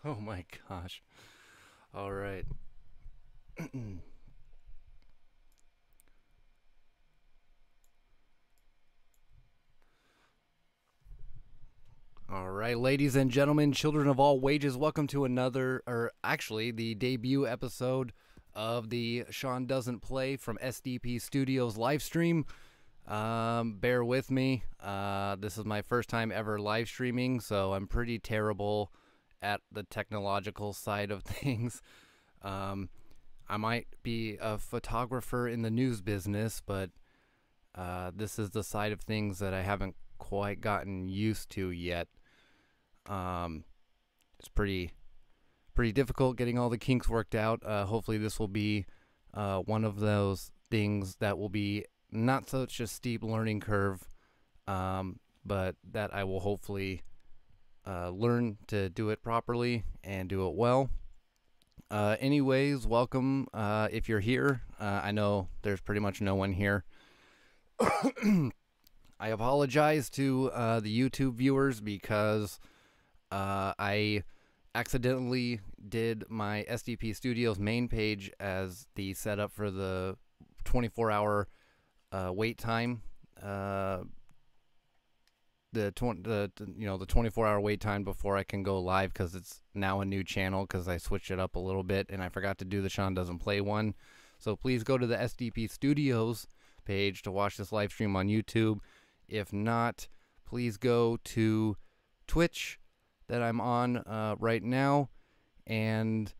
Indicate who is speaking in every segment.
Speaker 1: Oh my gosh. All right. All right, ladies and gentlemen, children of all wages, welcome to another, or actually the debut episode of the Sean Doesn't Play from SDP Studios live stream. Um, bear with me. Uh, this is my first time ever live streaming, so I'm pretty terrible at the technological side of things. Um, I might be a photographer in the news business, but uh, this is the side of things that I haven't quite gotten used to yet. Um, it's pretty pretty difficult getting all the kinks worked out. Uh, hopefully, this will be uh, one of those things that will be not such a steep learning curve, um, but that I will hopefully uh, learn to do it properly and do it well. Uh, anyways, welcome uh, if you're here. Uh, I know there's pretty much no one here. I apologize to uh, the YouTube viewers because I accidentally did my SDP Studios main page as the setup for the 24 hour wait time. The, tw- the you know the 24 hour wait time before I can go live because it's now a new channel because I switched it up a little bit and I forgot to do the Sean doesn't play one. So please go to the SDP Studios page to watch this live stream on YouTube. If not, please go to Twitch that I'm on uh, right now, and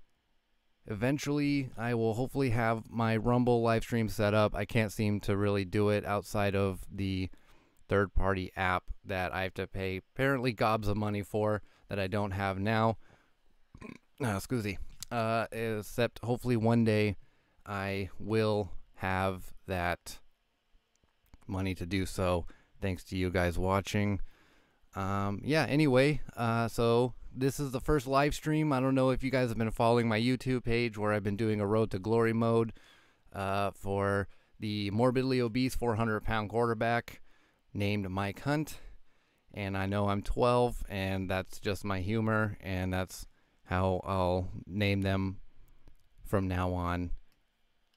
Speaker 1: eventually I will hopefully have my Rumble live stream set up. I can't seem to really do it outside of the third party app that I have to pay apparently gobs of money for that I don't have now. Uh, excuse me. Uh, except hopefully one day I will have that money to do so. Thanks to you guys watching um, yeah, anyway, uh, so this is the first live stream. I don't know if you guys have been following my YouTube page where I've been doing a Road to Glory mode uh, for the morbidly obese 400 pound quarterback named Mike Hunt. And I know I'm 12, and that's just my humor, and that's how I'll name them from now on.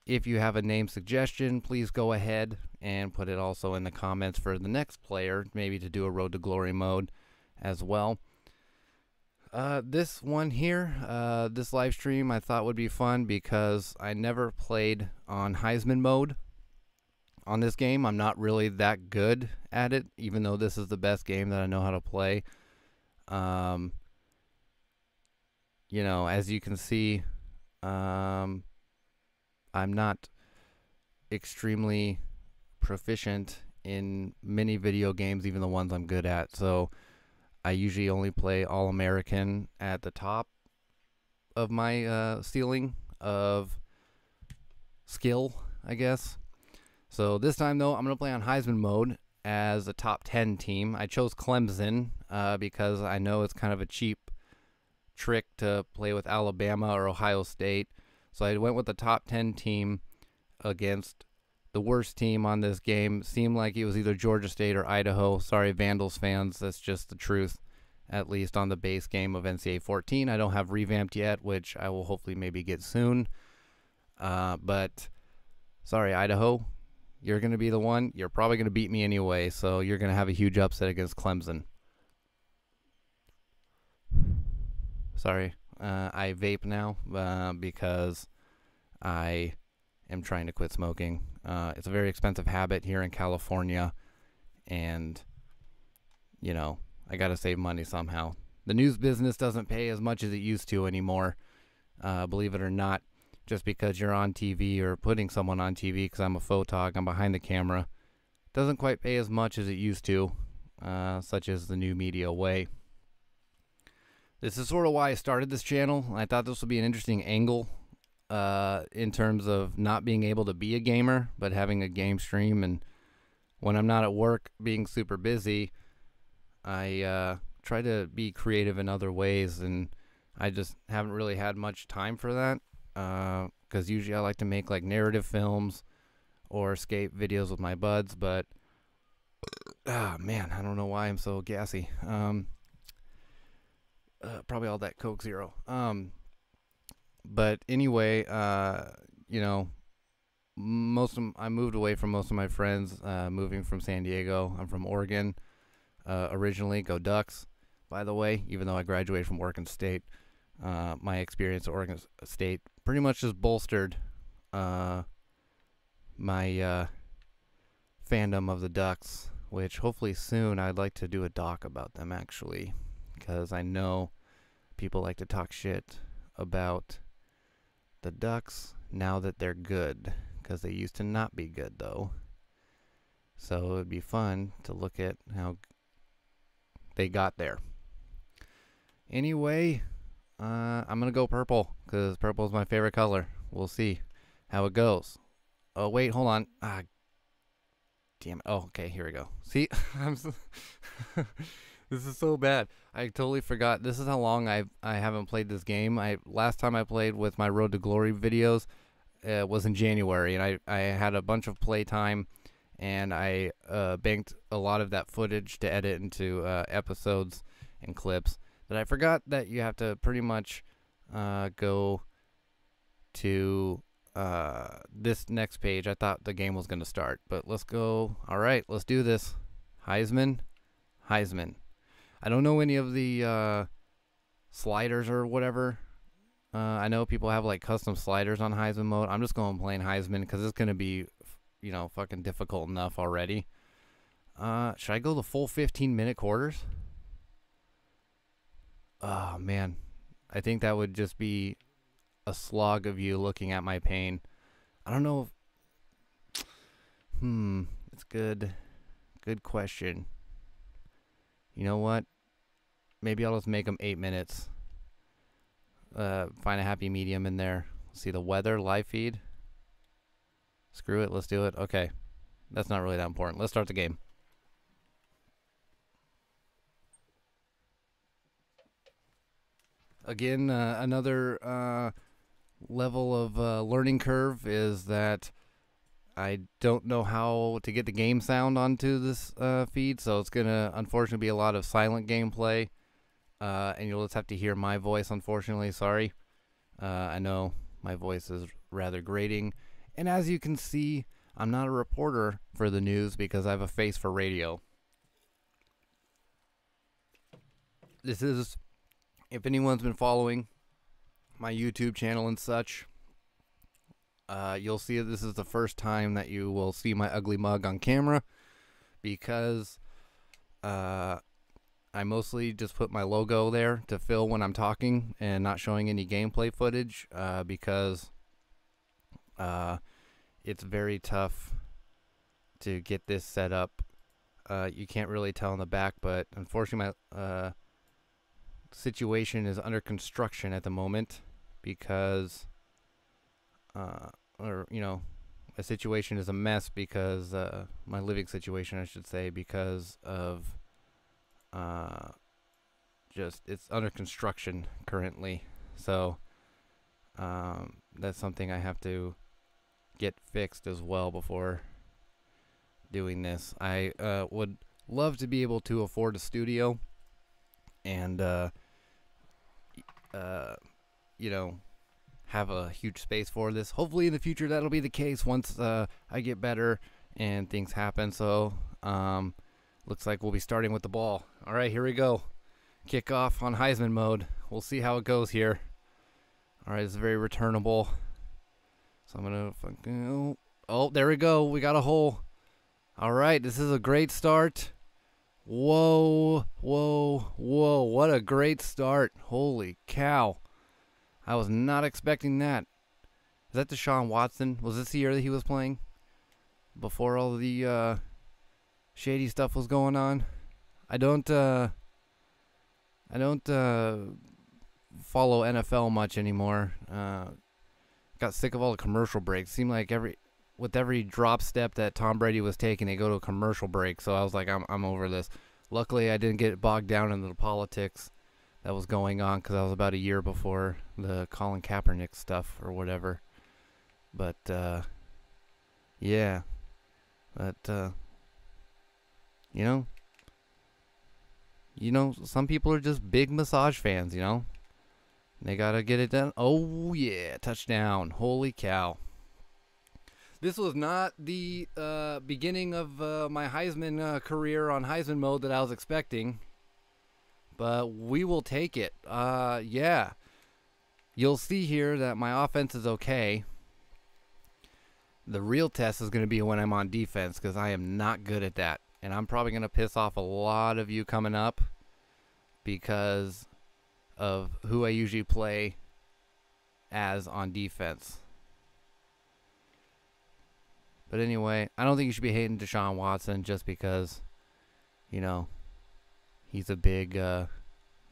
Speaker 1: If you have a name suggestion, please go ahead and put it also in the comments for the next player, maybe to do a Road to Glory mode as well. Uh, this one here, uh, this live stream, I thought would be fun because I never played on Heisman mode on this game. I'm not really that good at it, even though this is the best game that I know how to play. Um, you know, as you can see, um, I'm not extremely proficient in many video games, even the ones I'm good at. So I usually only play All American at the top of my uh, ceiling of skill, I guess. So this time, though, I'm going to play on Heisman mode as a top 10 team. I chose Clemson uh, because I know it's kind of a cheap trick to play with Alabama or Ohio State. So I went with the top 10 team against the worst team on this game. Seemed like it was either Georgia State or Idaho. Sorry, Vandals fans. That's just the truth, at least on the base game of NCAA 14. I don't have revamped yet, which I will hopefully maybe get soon. Uh, but sorry, Idaho. You're going to be the one. You're probably going to beat me anyway, so you're going to have a huge upset against Clemson. Sorry, uh, I vape now uh, because I am trying to quit smoking. Uh, it's a very expensive habit here in California, and you know I got to save money somehow. The news business doesn't pay as much as it used to anymore. Uh, believe it or not, just because you're on TV or putting someone on TV, because I'm a photog, I'm behind the camera, doesn't quite pay as much as it used to, uh, such as the new media way. This is sort of why I started this channel. I thought this would be an interesting angle uh, in terms of not being able to be a gamer, but having a game stream. And when I'm not at work, being super busy, I uh, try to be creative in other ways. And I just haven't really had much time for that because uh, usually I like to make like narrative films or skate videos with my buds. But ah, man, I don't know why I'm so gassy. Um, uh, probably all that Coke Zero. Um, but anyway, uh, you know, most of I moved away from most of my friends. Uh, moving from San Diego, I'm from Oregon uh, originally. Go Ducks! By the way, even though I graduated from Oregon State, uh, my experience at Oregon State pretty much just bolstered uh, my uh, fandom of the Ducks. Which hopefully soon I'd like to do a doc about them actually, because I know people like to talk shit about the Ducks now that they're good because they used to not be good though. So it would be fun to look at how they got there. Anyway, uh, I'm gonna go purple because purple is my favorite color. We'll see how it goes. Oh wait, hold on. Ah, damn it. Oh, okay, here we go. See, I'm. So this is so bad. I totally forgot. This is how long I I haven't played this game. I last time I played with my Road to Glory videos uh, was in January, and I, I had a bunch of playtime, and I uh, banked a lot of that footage to edit into uh, episodes and clips. That I forgot that you have to pretty much uh, go to uh, this next page. I thought the game was going to start, but let's go. All right, let's do this. Heisman, Heisman. I don't know any of the uh, sliders or whatever uh, I know people have like custom sliders on Heisman mode. I'm just going plain Heisman because it's gonna be, you know, fucking difficult enough already. Uh, should I go the full 15 minute quarters? Oh man, I think that would just be a slog of you looking at my pain. I don't know. If, hmm, it's good. Good question. You know what? Maybe I'll just make them eight minutes uh, find a happy medium in there. See the weather, live feed. Screw it, let's do it. Okay. That's not really that important. Let's start the game. Again, uh, another uh, level of uh, learning curve is that I don't know how to get the game sound onto this uh, feed, so it's going to unfortunately be a lot of silent gameplay. Uh, and you'll just have to hear my voice, unfortunately. Sorry. I know my voice is rather grating. And as you can see, I'm not a reporter for the news because I have a face for radio. This is, if anyone's been following my YouTube channel and such, uh, you'll see that this is the first time that you will see my ugly mug on camera because uh, I mostly just put my logo there to fill when I'm talking and not showing any gameplay footage uh, because uh, it's very tough to get this set up. Uh, you can't really tell in the back, but unfortunately, my uh, situation is under construction at the moment because, uh, or you know, a situation is a mess because uh, my living situation, I should say, because of uh, just it's under construction currently, so um, that's something I have to get fixed as well before doing this. I uh, would love to be able to afford a studio and uh, uh, you know have a huge space for this. Hopefully in the future that'll be the case once uh, I get better and things happen. So um, Looks like we'll be starting with the ball. All right, here we go. Kick off on Heisman mode. We'll see how it goes here. All right, it's very returnable. So I'm gonna fucking. Oh, there we go. We got a hole. All right, this is a great start. Whoa, whoa, whoa! What a great start! Holy cow! I was not expecting that. Is that Deshaun Watson? Was this the year that he was playing? Before all the uh, shady stuff was going on. I don't uh I don't uh follow NFL much anymore. Uh got sick of all the commercial breaks. Seemed like every with every drop step that Tom Brady was taking, they go to a commercial break. So I was like, I'm I'm over this. Luckily, I didn't get bogged down in the politics that was going on because I was about a year before the Colin Kaepernick stuff or whatever. But uh, yeah, but uh, you know, you know, some people are just big massage fans, you know. They got to get it done. Oh, yeah, touchdown. Holy cow. This was not the uh, beginning of uh, my Heisman uh, career on Heisman mode that I was expecting, but we will take it. Uh, yeah. You'll see here that my offense is okay. The real test is going to be when I'm on defense because I am not good at that. And I'm probably going to piss off a lot of you coming up because of who I usually play as on defense. But anyway, I don't think you should be hating Deshaun Watson just because, you know, he's a big, uh,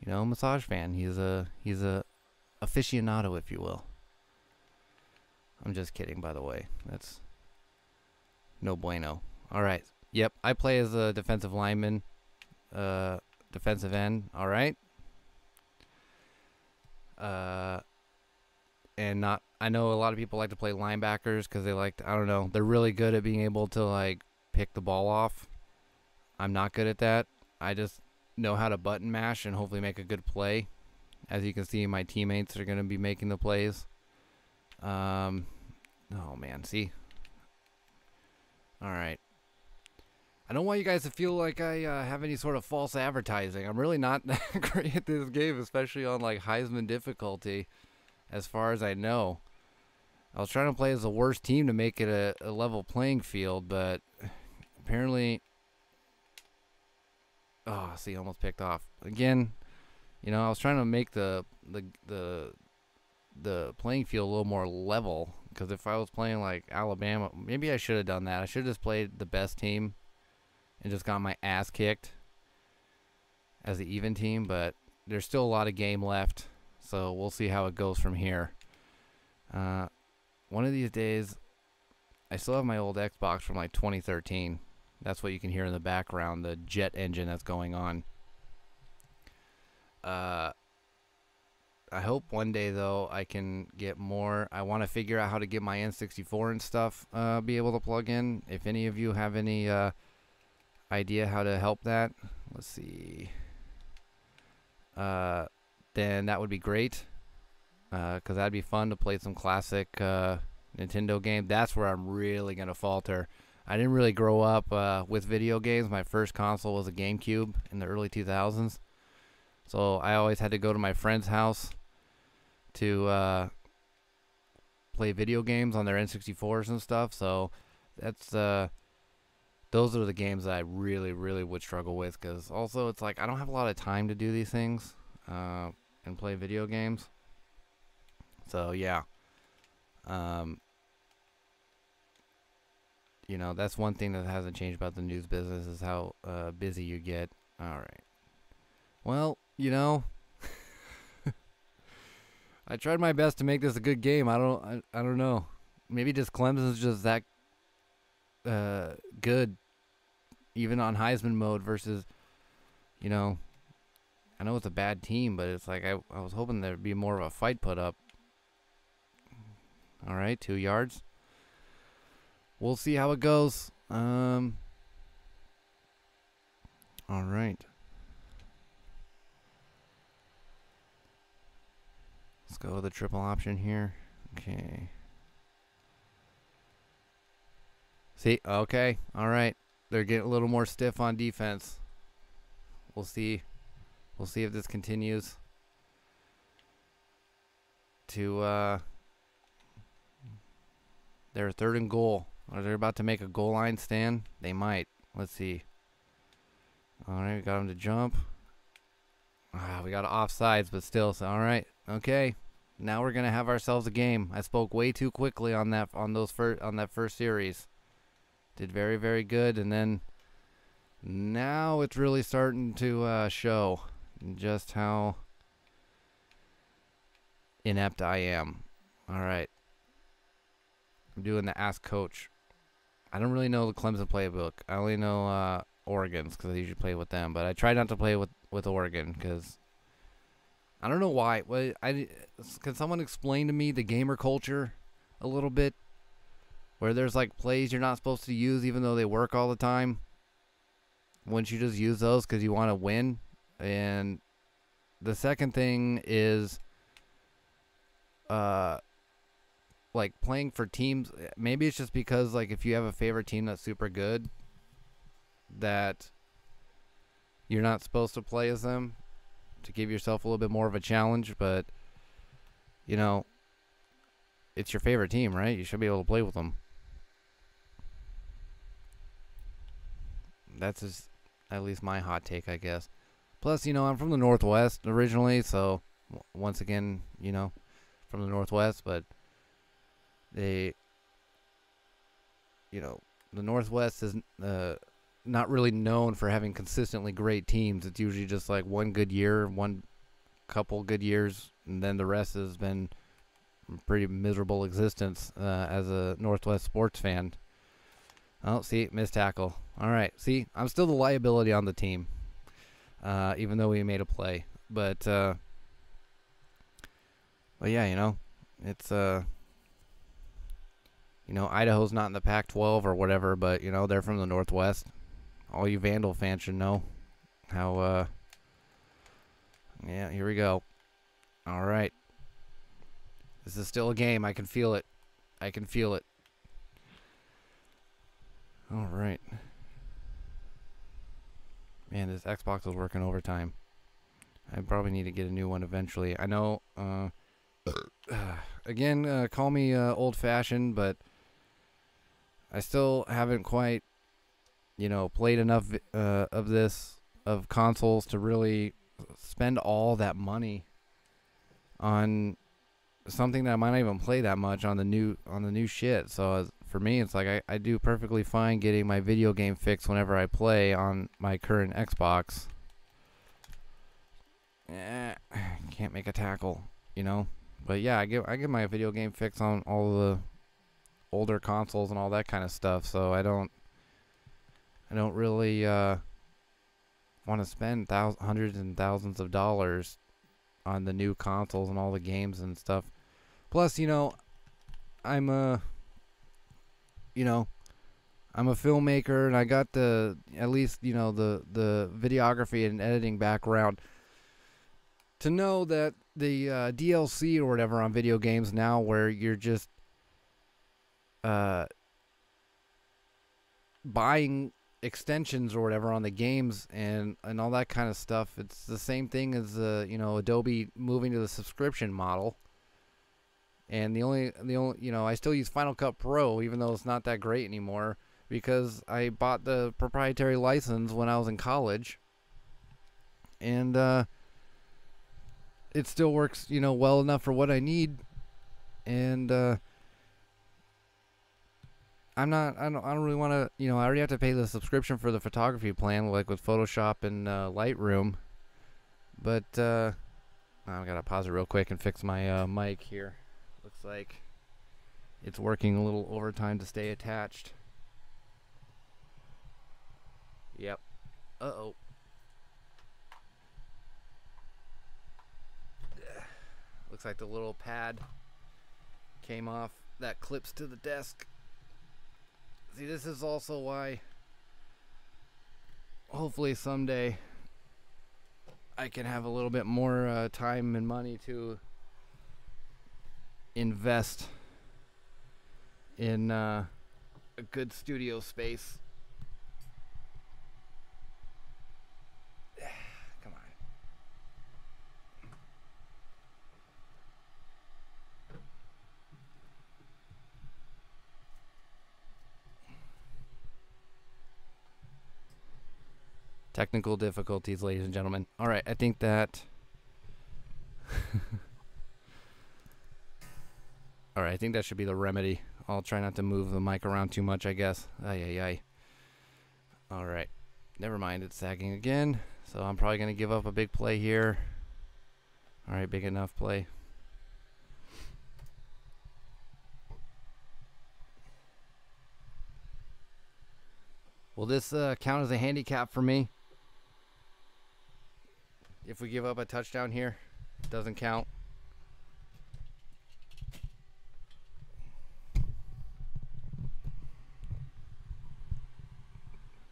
Speaker 1: you know, massage fan. He's a he's a aficionado, if you will. I'm just kidding, by the way. That's no bueno. All right. Yep, I play as a defensive lineman, uh, defensive end. All right. Uh, and not. I know a lot of people like to play linebackers because they like. To, I don't know. They're really good at being able to like pick the ball off. I'm not good at that. I just know how to button mash and hopefully make a good play. As you can see, my teammates are going to be making the plays. Um, oh man, see. All right. I don't want you guys to feel like I uh, have any sort of false advertising. I'm really not that great at this game, especially on like Heisman difficulty, as far as I know. I was trying to play as the worst team to make it a, a level playing field, but apparently, oh, see, almost picked off again. You know, I was trying to make the the the the playing field a little more level because if I was playing like Alabama, maybe I should have done that. I should have just played the best team and just got my ass kicked as the even team, but there's still a lot of game left, so we'll see how it goes from here. Uh, one of these days, I still have my old Xbox from like 2013. That's what you can hear in the background, the jet engine that's going on. Uh, I hope one day though I can get more. I want to figure out how to get my N64 and stuff uh, be able to plug in. If any of you have any uh, idea how to help that, let's see. Uh, then that would be great. Because uh, that'd be fun to play some classic uh, Nintendo game. That's where I'm really gonna falter. I didn't really grow up uh, with video games. My first console was a GameCube in the early 2000s. So I always had to go to my friend's house to uh, play video games on their N64s and stuff. So that's uh, those are the games that I really, really would struggle with. Because also, it's like I don't have a lot of time to do these things uh, and play video games. So yeah, um, you know that's one thing that hasn't changed about the news business is how uh, busy you get. All right. Well, you know, I tried my best to make this a good game. I don't, I, I don't know. Maybe just Clemson's just that uh, good, even on Heisman mode versus, you know, I know it's a bad team, but it's like I, I was hoping there'd be more of a fight put up. All right, two yards. We'll see how it goes. Um. All right. Let's go with the triple option here. Okay. See, okay, all right. They're getting a little more stiff on defense. We'll see. We'll see if this continues to uh their third and goal. Are they about to make a goal line stand? They might. Let's see. All right, we got them to jump. Ah, we got offsides, but still. So, all right. Okay. Now we're gonna have ourselves a game. I spoke way too quickly on that on those first on that first series. Did very very good, and then now it's really starting to uh, show just how inept I am. All right. I'm doing the Ask Coach. I don't really know the Clemson playbook. I only know uh, Oregon's because I usually play with them. But I try not to play with with Oregon because I don't know why. Well, I can someone explain to me the gamer culture a little bit, where there's like plays you're not supposed to use even though they work all the time. Wouldn't you just use those because you want to win? And the second thing is uh like playing for teams maybe it's just because like if you have a favorite team that's super good that you're not supposed to play as them to give yourself a little bit more of a challenge but you know it's your favorite team right? You should be able to play with them. That's just at least my hot take i guess plus you know i'm from the northwest originally so once again you know from the northwest but they you know the northwest is uh, not really known for having consistently great teams. It's usually just like one good year one couple good years and then the rest has been pretty miserable existence uh, as a northwest sports fan. Oh see missed tackle. All right see i'm still the liability on the team uh, even though we made a play but uh, but yeah you know it's uh you know, Idaho's not in the Pac 12 or whatever, but, you know, they're from the Northwest. All you Vandal fans should know how, uh, yeah, here we go. All right. This is still a game. I can feel it. I can feel it. All right. Man, this Xbox is working overtime. I probably need to get a new one eventually. I know, uh, again, uh, call me uh, old fashioned, but I still haven't quite, you know, played enough uh, of this of consoles to really spend all that money on something that I might not even play that much on the new on the new shit. So for me, it's like I, I do perfectly fine getting my video game fix whenever I play on my current Xbox. Eh, can't make a tackle, you know. But yeah, I get I get my video game fix on all the older consoles and all that kind of stuff. So I don't, I don't really uh, want to spend thousands, hundreds and thousands of dollars on the new consoles and all the games and stuff. Plus, you know, I'm a, you know, I'm a filmmaker and I got the at least you know the the videography and editing background to know that the uh, DLC or whatever on video games now, where you're just uh, buying extensions or whatever on the games and and all that kind of stuff. It's the same thing as uh, you know Adobe moving to the subscription model. And the only the only you know I still use Final Cut Pro even though it's not that great anymore because I bought the proprietary license when I was in college. And uh, it still works, you know, well enough for what I need. And uh, I'm not. I don't. I don't really want to. You know, I already have to pay the subscription for the photography plan, like with Photoshop and uh, Lightroom. But uh, I gotta pause it real quick and fix my uh, mic here. Looks like it's working a little overtime to stay attached. Yep. Uh oh. Looks like the little pad came off that clips to the desk. See, this is also why hopefully someday I can have a little bit more uh, time and money to invest in uh, a good studio space. Come on. Technical difficulties, ladies and gentlemen. All right, I think that. All right, I think that should be the remedy. I'll try not to move the mic around too much, I guess. Ay, ay, ay. All right. Never mind, it's sagging again. So I'm probably going to give up a big play here. All right, big enough play. Will this uh, count as a handicap for me? If we give up a touchdown here, doesn't count.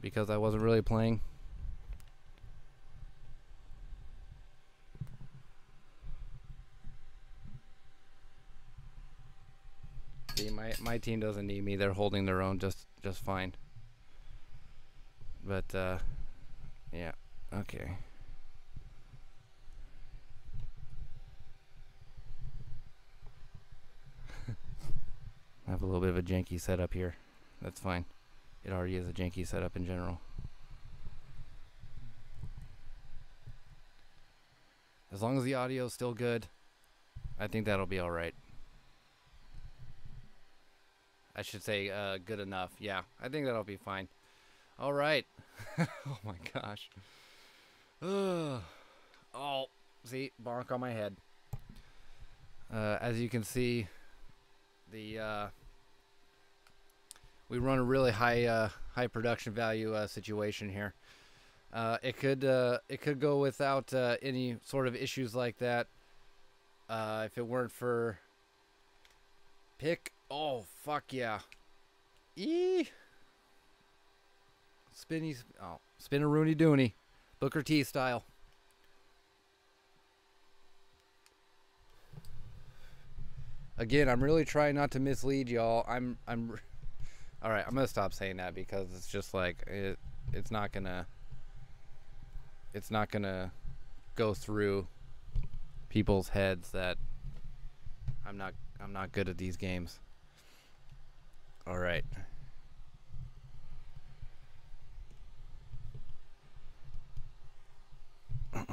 Speaker 1: because I wasn't really playing. See, my, my team doesn't need me. They're holding their own just, just fine. But, uh, yeah, okay. I have a little bit of a janky setup here. That's fine. It already is a janky setup in general. As long as the audio is still good, I think that'll be alright. I should say uh, good enough. Yeah, I think that'll be fine. Alright. oh my gosh. oh, see, bonk on my head. Uh, as you can see, the uh, we run a really high uh, high production value uh, situation here. Uh, it could uh, it could go without uh, any sort of issues like that uh, if it weren't for pick. Oh fuck yeah! E spinny. Oh, spin a Rooney Dooney, Booker T style. Again, I'm really trying not to mislead y'all. I'm I'm all right. I'm gonna stop saying that because it's just like it. It's not gonna. It's not gonna go through people's heads that I'm not. I'm not good at these games. All right.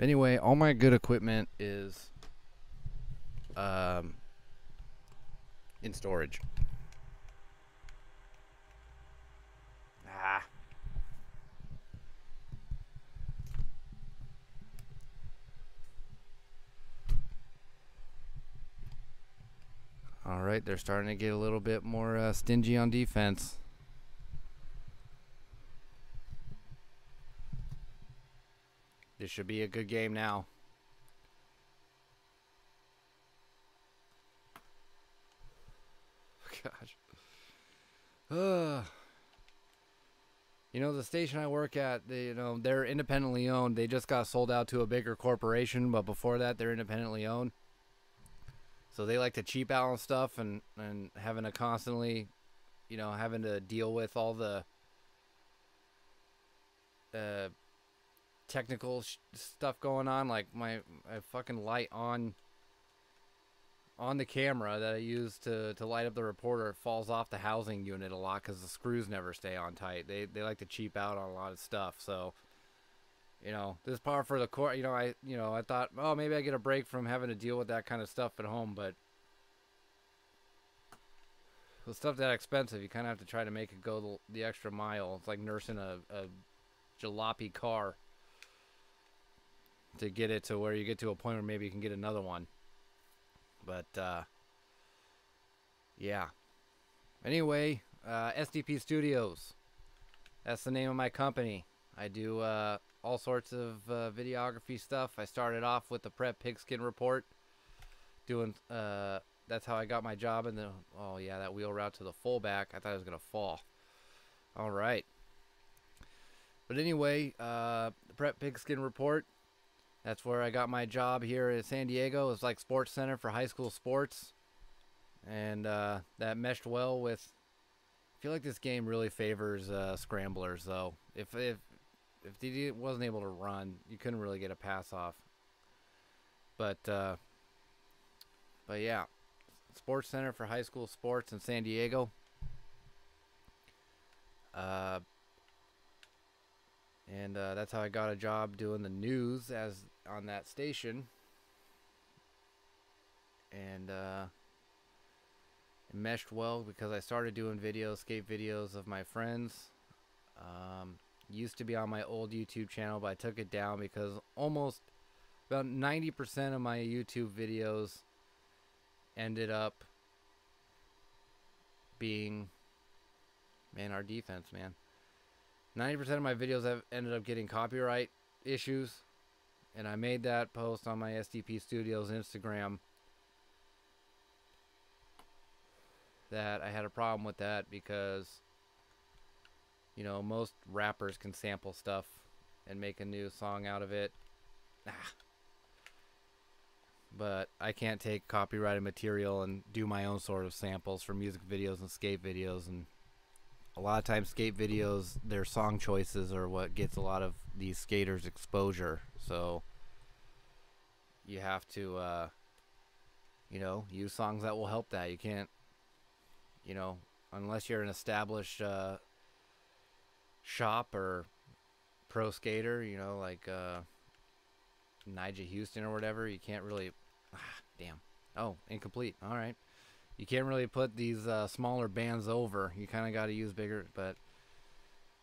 Speaker 1: anyway, all my good equipment is um, in storage. Ah. All right, they're starting to get a little bit more uh, stingy on defense. This should be a good game now. Gosh. Uh, you know, the station I work at, they, you know, they're independently owned. They just got sold out to a bigger corporation, but before that, they're independently owned. So they like to cheap out on stuff and, and having to constantly, you know, having to deal with all the uh, technical stuff going on. Like my, my fucking light on on the camera that I use to, to light up the reporter falls off the housing unit a lot because the screws never stay on tight. They, they like to cheap out on a lot of stuff. So, you know, this part for the court, you know, I, you know, I thought, oh, maybe I get a break from having to deal with that kind of stuff at home, but with stuff that expensive, you kind of have to try to make it go the, the extra mile. It's like nursing a, a jalopy car to get it to where you get to a point where maybe you can get another one. But uh, yeah. Anyway, uh, SDP Studios. That's the name of my company. I do uh, all sorts of uh, videography stuff. I started off with the Prep Pigskin Report, doing. Uh, that's how I got my job in the. Oh yeah, that wheel route to the fullback. I thought I was gonna fall. All right. But anyway, uh, the Prep Pigskin Report. That's where I got my job here in San Diego. It's like Sports Center for high school sports, and uh, that meshed well with. I feel like this game really favors uh, scramblers, though. If if if he wasn't able to run, you couldn't really get a pass off. But uh, but yeah, Sports Center for high school sports in San Diego. Uh, and uh, that's how I got a job doing the news as on that station. And uh, it meshed well because I started doing videos, skate videos of my friends. Um, used to be on my old YouTube channel, but I took it down because almost about 90% of my YouTube videos ended up being man our defense man. 90% of my videos have ended up getting copyright issues and I made that post on my SDP Studios Instagram that I had a problem with that because you know most rappers can sample stuff and make a new song out of it ah. but I can't take copyrighted material and do my own sort of samples for music videos and skate videos. And a lot of times, skate videos, their song choices are what gets a lot of these skaters exposure. So you have to, uh, you know, use songs that will help that. You can't, you know, unless you're an established uh, shop or pro skater, you know, like uh, Nyjah Huston or whatever, you can't really. Ah, damn. Oh, incomplete. All right. You can't really put these uh, smaller bands over. You kind of got to use bigger, but.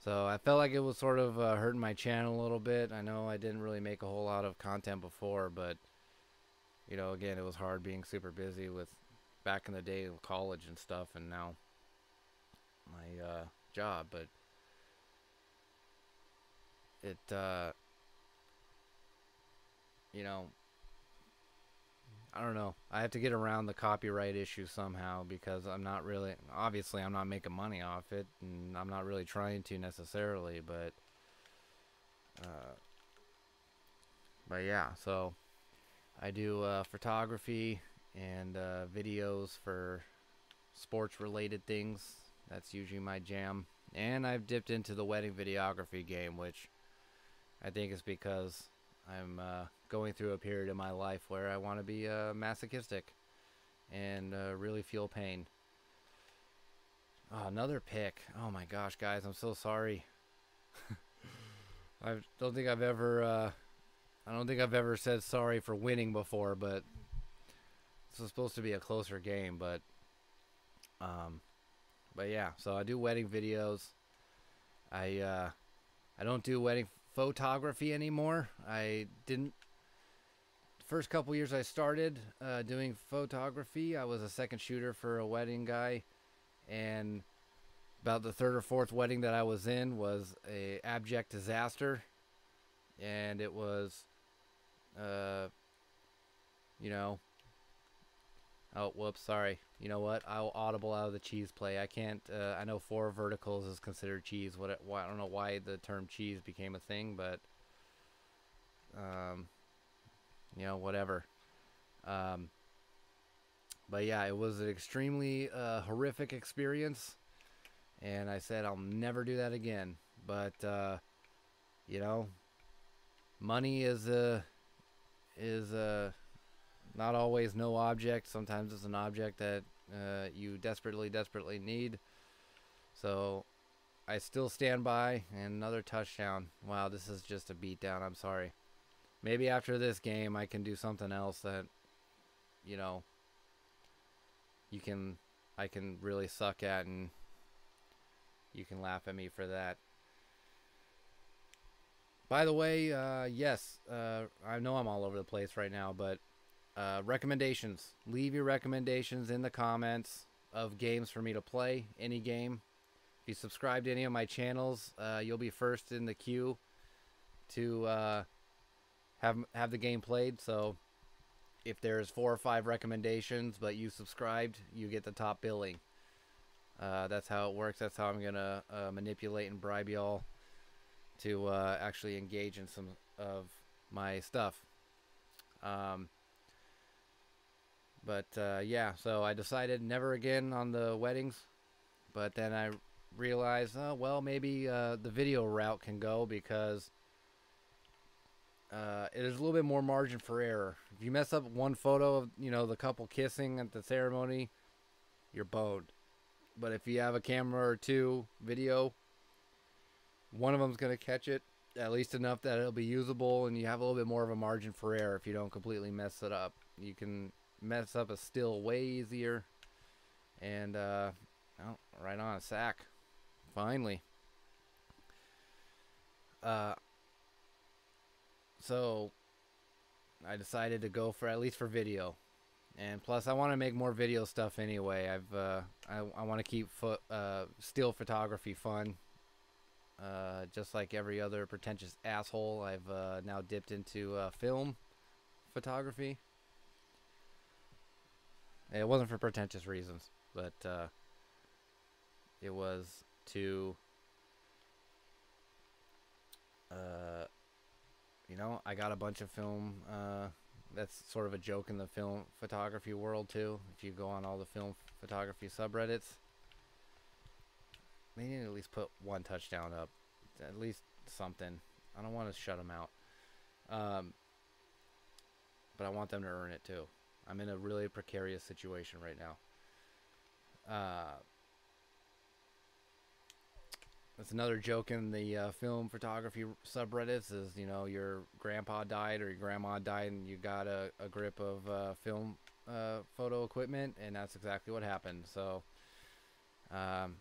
Speaker 1: So I felt like it was sort of uh, hurting my channel a little bit. I know I didn't really make a whole lot of content before, but you know, again, it was hard being super busy with back in the day of college and stuff, and now my uh, job. But it, uh, you know, I don't know. I have to get around the copyright issue somehow because I'm not really, obviously, I'm not making money off it, and I'm not really trying to necessarily, but, uh, but yeah, so I do uh, photography and uh, videos for sports related things. That's usually my jam. And I've dipped into the wedding videography game, which I think it's because I'm uh, going through a period in my life where I want to be uh, masochistic and uh, really feel pain. Oh, another pick. Oh my gosh, guys, I'm so sorry. I don't think I've ever. Uh, I don't think I've ever said sorry for winning before, but this was supposed to be a closer game. But, um, but yeah. So I do wedding videos. I uh, I don't do wedding photography anymore. I didn't. First couple years I started uh, doing photography, I was a second shooter for a wedding guy, and about the third or fourth wedding that I was in was a abject disaster, and it was, uh, you know. Oh, whoops, sorry. You know what? I'll audible out of the cheese play. I can't. Uh, I know four verticals is considered cheese. What? I don't know why the term cheese became a thing, but um, you know, whatever. Um, but yeah, it was an extremely uh, horrific experience, and I said I'll never do that again. But uh, you know, money is a is a not always no object. Sometimes it's an object that uh, you desperately, desperately need. So I still stand by. And another touchdown. Wow, this is just a beatdown. I'm sorry. Maybe after this game, I can do something else that, you know, you can, I can really suck at, and you can laugh at me for that. By the way, uh, yes, uh, I know I'm all over the place right now, but uh, recommendations. Leave your recommendations in the comments of games for me to play. Any game. If you subscribe to any of my channels, uh, you'll be first in the queue to uh, have have the game played. So if there's four or five recommendations, but you subscribed, you get the top billing. Uh, that's how it works. That's how I'm gonna uh, manipulate and bribe y'all to uh, actually engage in some of my stuff. Um, but uh, yeah, so I decided never again on the weddings. But then I realized, oh, well, maybe uh, the video route can go because uh, it is a little bit more margin for error. If you mess up one photo of, you know, the couple kissing at the ceremony, you're boned. But if you have a camera or two video, one of them's going to catch it at least enough that it'll be usable and you have a little bit more of a margin for error if you don't completely mess it up. You can mess up a still way easier. And, uh, oh, right on a sack. Finally. Uh, so, I decided to go for, at least for video. And plus, I want to make more video stuff anyway. I've, uh, I, I want to keep fo- uh, still photography fun. Uh, just like every other pretentious asshole, I've uh, now dipped into uh, film photography. It wasn't for pretentious reasons, but uh, it was to, uh, you know, I got a bunch of film uh, That's sort of a joke in the film photography world too. If you go on all the film photography subreddits, they need to at least put one touchdown up, at least something. I don't want to shut them out, um, but I want them to earn it too. I'm in a really precarious situation right now. Uh, that's another joke in the uh, film photography subreddits is, you know, your grandpa died or your grandma died and you got a, a grip of uh, film uh, photo equipment, and that's exactly what happened. So, um,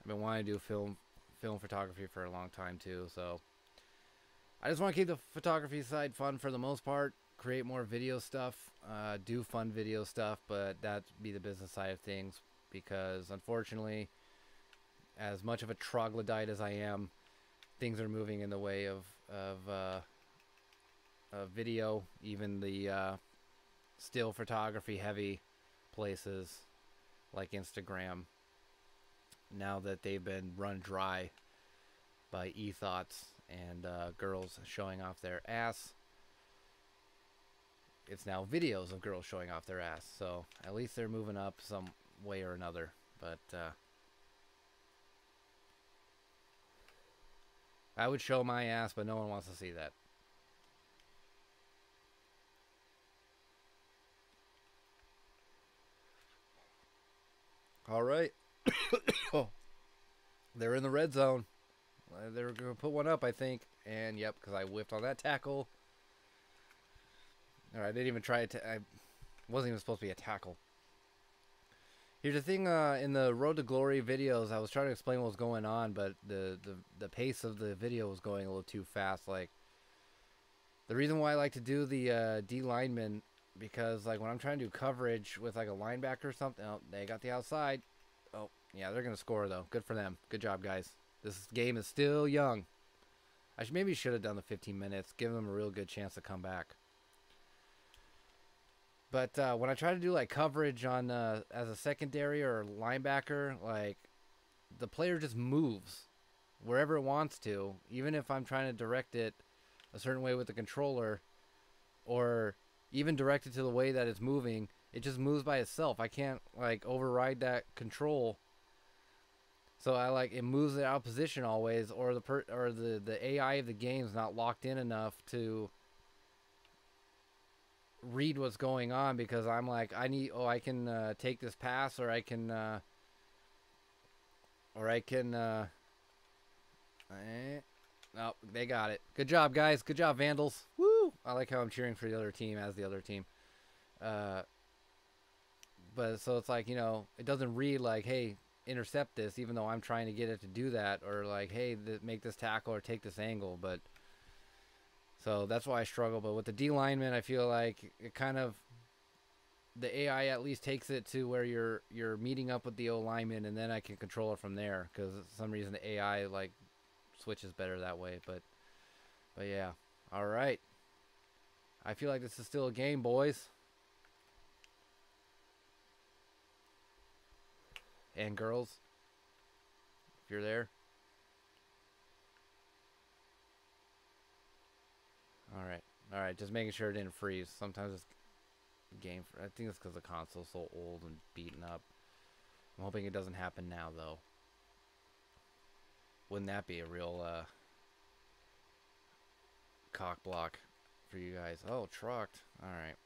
Speaker 1: I've been wanting to do film film photography for a long time too. So, I just want to keep the photography side fun for the most part. Create more video stuff, uh, do fun video stuff, but that be the business side of things because unfortunately as much of a troglodyte as I am, things are moving in the way of of, uh, video, even the uh, still photography heavy places like Instagram. Now that they've been run dry by e-thoughts and uh, girls showing off their ass, it's now videos of girls showing off their ass. So at least they're moving up some way or another. But uh, I would show my ass, but no one wants to see that. All right. oh. They're in the red zone. They're going to put one up, I think. And, yep, because I whiffed on that tackle. I didn't even try it. I wasn't even supposed to be a tackle. Here's the thing uh, in the Road to Glory videos, I was trying to explain what was going on, but the, the, the pace of the video was going a little too fast. Like, the reason why I like to do the uh, D lineman, because, like, when I'm trying to do coverage with, like, a linebacker or something, oh, they got the outside. Oh, yeah, they're going to score, though. Good for them. Good job, guys. This game is still young. I should, maybe should have done the 15 minutes, give them a real good chance to come back. But uh, when I try to do like coverage on uh, as a secondary or linebacker, like the player just moves wherever it wants to, even if I'm trying to direct it a certain way with the controller, or even direct it to the way that it's moving. It just moves by itself. I can't like override that control. So I like it moves it out of position always, or the per or the the AI of the game is not locked in enough to read what's going on because I'm like I need oh I can uh, take this pass or I can uh, or I can uh, eh, oh, they got it. Good job guys. Good job Vandals. Woo! I like how I'm cheering for the other team as the other team. Uh, but so it's like you know it doesn't read like hey intercept this even though I'm trying to get it to do that or like hey th make this tackle or take this angle. But so that's why I struggle. But with the D lineman, I feel like it kind of the AI at least takes it to where you're you're meeting up with the O lineman, and then I can control it from there. Because some reason the AI like switches better that way. But but yeah, all right. I feel like this is still a game, boys. And girls, if you're there. All right, all right. Just making sure it didn't freeze. Sometimes it's game. I think it's because the console's so old and beaten up. I'm hoping it doesn't happen now, though. Wouldn't that be a real uh, cock block for you guys? Oh, trucked. All right.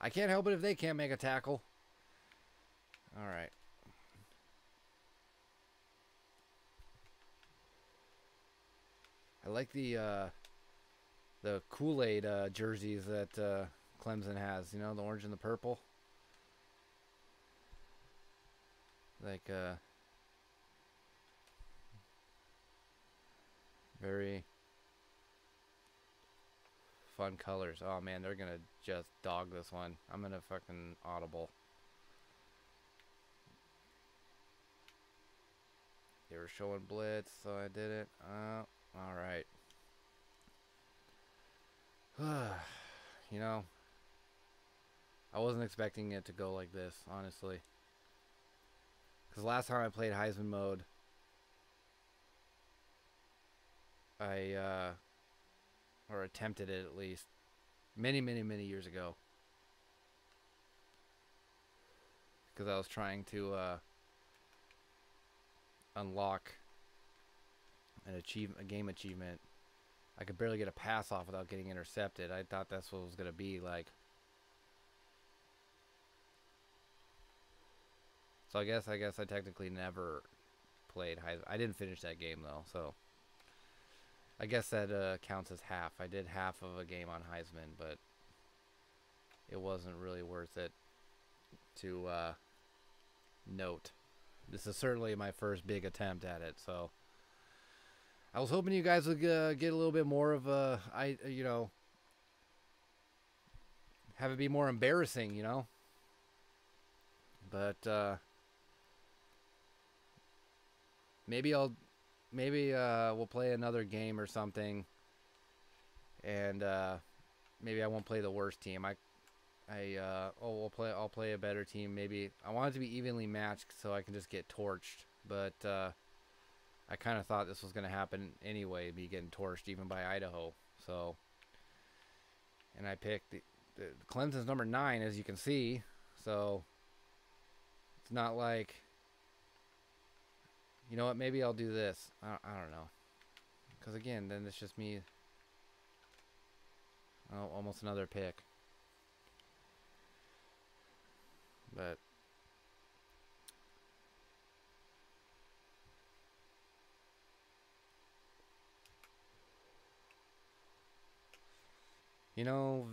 Speaker 1: I can't help it if they can't make a tackle. All I like the uh, the Kool Aid uh, jerseys that uh, Clemson has. You know, the orange and the purple. Like uh, very fun colors. Oh man, they're gonna just dog this one. I'm gonna fucking audible. They were showing blitz, so I did it. Uh, all right. you know, I wasn't expecting it to go like this, honestly. Because last time I played Heisman mode, I, uh, or attempted it at least, many, many, many years ago. Because I was trying to uh, unlock an achieve a game achievement. I could barely get a pass off without getting intercepted. I thought that's what it was gonna be like. So I guess I guess I technically never played Heisman. I didn't finish that game though, so I guess that uh, counts as half. I did half of a game on Heisman, but it wasn't really worth it to uh, note. This is certainly my first big attempt at it, so I was hoping you guys would uh, get a little bit more of a, I, you know, have it be more embarrassing, you know. But uh, maybe I'll maybe uh, we'll play another game or something, and uh, maybe I won't play the worst team. I I uh, oh we'll play I'll play a better team. Maybe I want it to be evenly matched so I can just get torched. But uh, I kind of thought this was gonna happen anyway, be getting torched even by Idaho. So and I picked the, the Clemson's number nine as you can see. So it's not like you know what? Maybe I'll do this. I, I don't know. Because again, then it's just me. Oh, almost another pick. But. You know,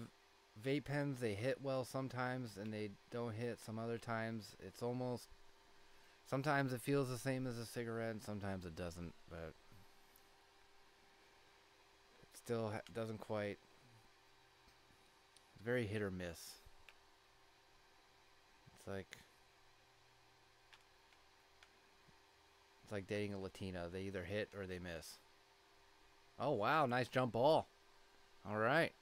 Speaker 1: vape pens, they hit well sometimes and they don't hit some other times. It's almost Sometimes it feels the same as a cigarette, and sometimes it doesn't, but it still doesn't quite. Very hit or miss. It's like it's like dating a Latina. They either hit or they miss. Oh wow, nice jump ball. All right.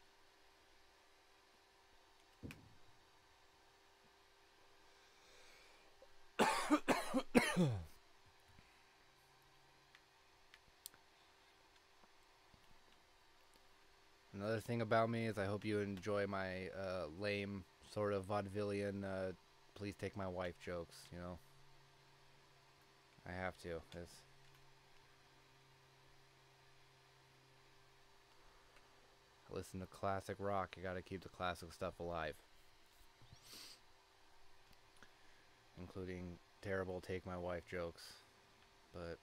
Speaker 1: Another thing about me is I hope you enjoy my uh, lame sort of vaudevillian uh, please take my wife jokes, you know. I have to. It's listen to classic rock, you gotta keep the classic stuff alive. Including terrible take my wife jokes. But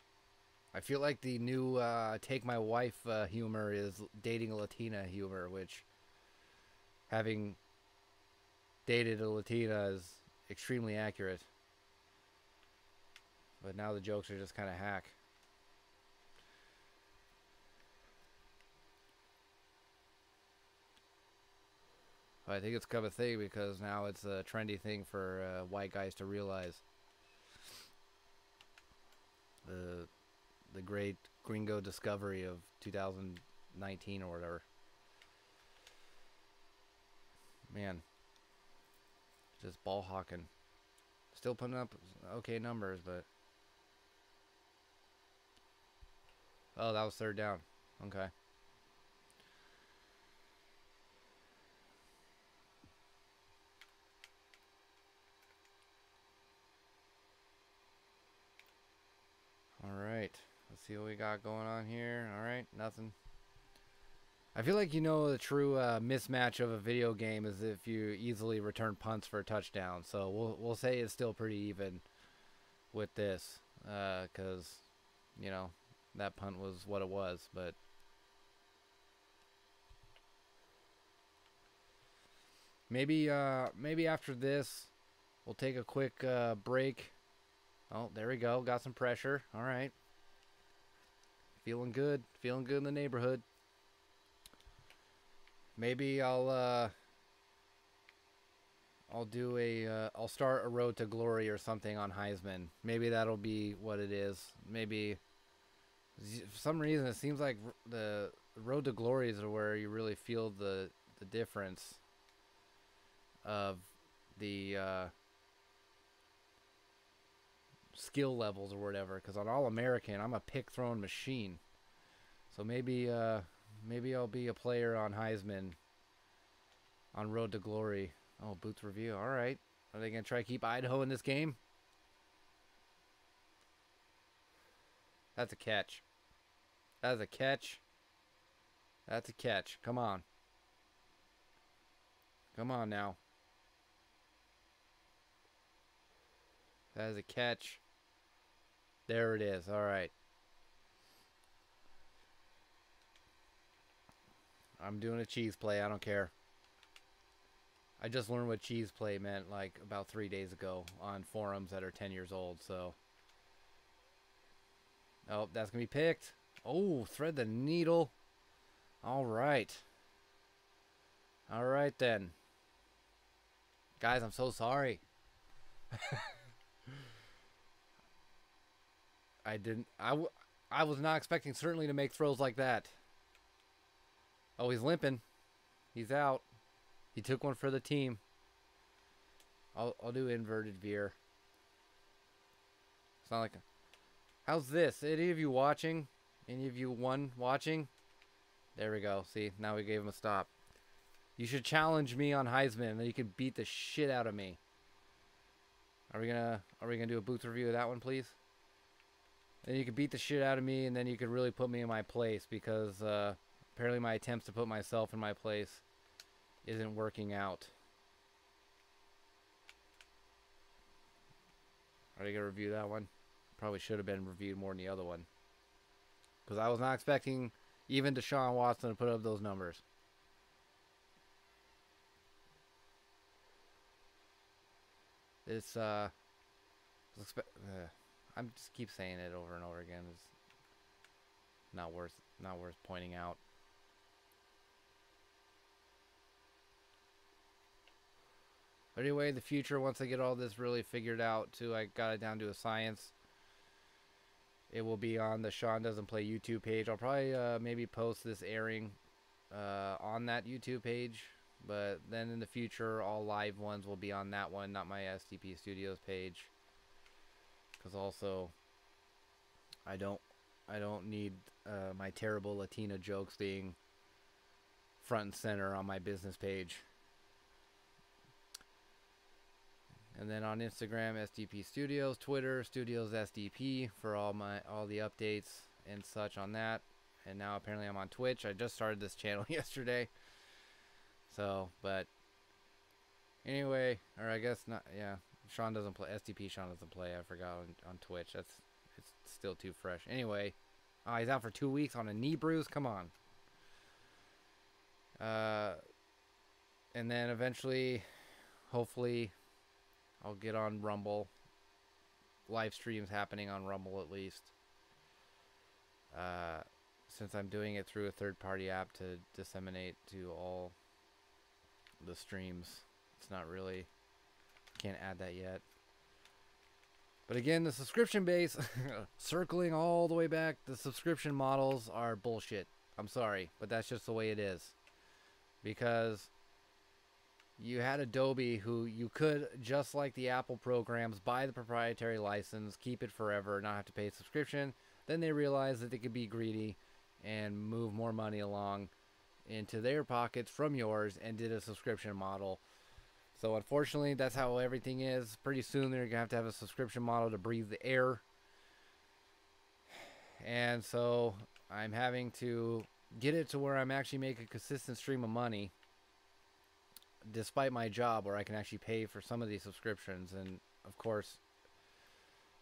Speaker 1: I feel like the new uh, take my wife uh, humor is dating a Latina humor, which having dated a Latina is extremely accurate. But now the jokes are just kind of hack. I think it's kind of a thing because now it's a trendy thing for uh, white guys to realize the the great gringo discovery of 2019 or whatever. Man, just ball hawking. Still putting up okay numbers, but oh, that was third down. Okay. Alright. Let's see what we got going on here. Alright, nothing. I feel like you know the true uh, mismatch of a video game is if you easily return punts for a touchdown. So we'll we'll say it's still pretty even with this, because uh, you know that punt was what it was. But maybe uh, maybe after this, we'll take a quick uh, break Oh, there we go. Got some pressure. All right. Feeling good. Feeling good in the neighborhood. Maybe I'll uh I'll do a uh, I'll start a road to glory or something on Heisman. Maybe that'll be what it is. Maybe for some reason it seems like the road to glory is where you really feel the the difference of the uh skill levels or whatever. Because on All American, I'm a pick throwing machine. So maybe uh, maybe I'll be a player on Heisman. On Road to Glory. Oh, Booth review. All right. Are they gonna try to keep Idaho in this game? That's a catch. That's a catch. That's a catch. Come on. Come on now. That is a catch. There it is. All right. I'm doing a cheese play. I don't care. I just learned what cheese play meant like about three days ago on forums that are 10 years old. So, oh, that's gonna be picked. Oh, thread the needle. All right. All right then. Guys, I'm so sorry. I didn't. I, w- I was not expecting certainly to make throws like that. Oh, he's limping. He's out. He took one for the team. I'll I'll do inverted veer. It's not like. A, how's this? Any of you watching? Any of you one watching? There we go. See, now we gave him a stop. You should challenge me on Heisman, and then you can beat the shit out of me. Are we gonna Are we gonna do a booth review of that one, please? Then you could beat the shit out of me, and then you could really put me in my place because uh, apparently my attempts to put myself in my place isn't working out. Are you gonna review that one? Probably should have been reviewed more than the other one. Because I was not expecting even Deshaun Watson to put up those numbers. It's uh, uh I'm just keep saying it over and over again. It's not worth not worth pointing out. But anyway, the future once I get all this really figured out too, I got it down to a science. It will be on the Sean Doesn't Play YouTube page. I'll probably uh, maybe post this airing uh, on that YouTube page. But then in the future, all live ones will be on that one, not my SDP Studios page because also I don't I don't need uh, my terrible Latina jokes being front and center on my business page. And then on Instagram, SDP Studios, Twitter, Studios SDP for all my all the updates and such on that. And now apparently I'm on Twitch. I just started this channel yesterday. So, but anyway, or I guess not. Yeah, Sean doesn't play. SDP Sean doesn't play. I forgot on, on Twitch. That's it's still too fresh. Anyway, oh, he's out for two weeks on a knee bruise. Come on. Uh, and then eventually, hopefully, I'll get on Rumble. Live streams happening on Rumble at least. Uh, since I'm doing it through a third-party app to disseminate to all the streams, it's not really can't add that yet. But again, the subscription base, circling all the way back, the subscription models are bullshit. I'm sorry, but that's just the way it is. Because you had Adobe who you could, just like the Apple programs, buy the proprietary license, keep it forever, not have to pay a subscription. Then they realized that they could be greedy and move more money along into their pockets from yours and did a subscription model so unfortunately, that's how everything is. Pretty soon, they're gonna have to have a subscription model to breathe the air. And so I'm having to get it to where I'm actually making a consistent stream of money, despite my job, where I can actually pay for some of these subscriptions. And of course,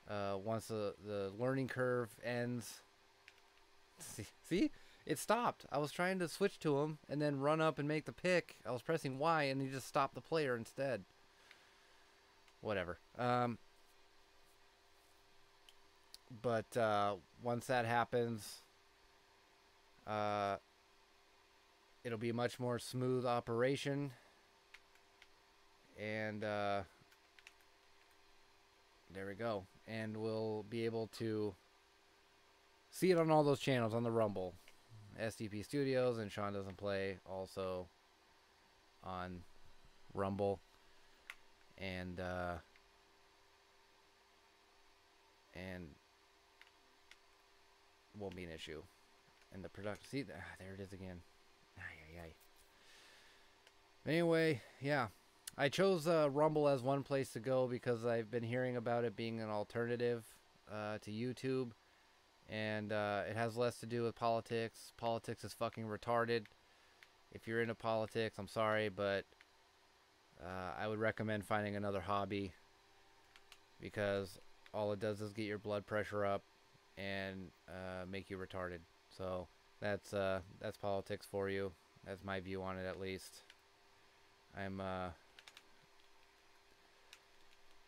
Speaker 1: uh, once the the learning curve ends, see, see it stopped. I was trying to switch to him and then run up and make the pick. I was pressing Y and he just stopped the player instead. Whatever. Um, but uh, once that happens, uh, it'll be a much more smooth operation. And uh, there we go. And we'll be able to see it on all those channels on the Rumble. SDP Studios, and Sean doesn't play also on Rumble, and uh, and won't be an issue. and the production. See, ah, there it is again. Ay, ay, ay. Anyway, yeah, I chose uh, Rumble as one place to go because I've been hearing about it being an alternative uh, to YouTube, and uh, it has less to do with politics. Politics is fucking retarded. If you're into politics, I'm sorry, but uh, I would recommend finding another hobby because all it does is get your blood pressure up and uh, make you retarded. So that's uh, that's politics for you. That's my view on it, at least. I'm uh,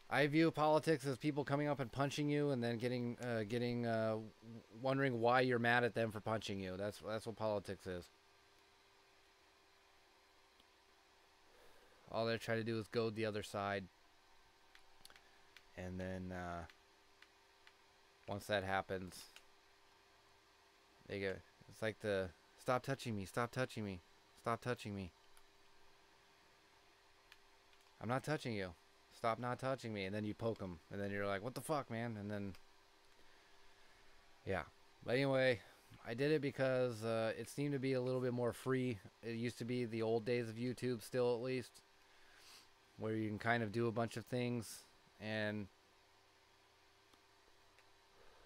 Speaker 1: I view politics as people coming up and punching you, and then getting uh, getting uh, wondering why you're mad at them for punching you. That's that's what politics is. All they're trying to do is goad the other side, and then uh, once that happens, they go. It's like the stop touching me, stop touching me, stop touching me. I'm not touching you stop not touching me and then you poke them and then you're like what the fuck man? And then yeah. But anyway i did it because uh, it seemed to be a little bit more free. It used to be the old days of youtube still at least where you can kind of do a bunch of things and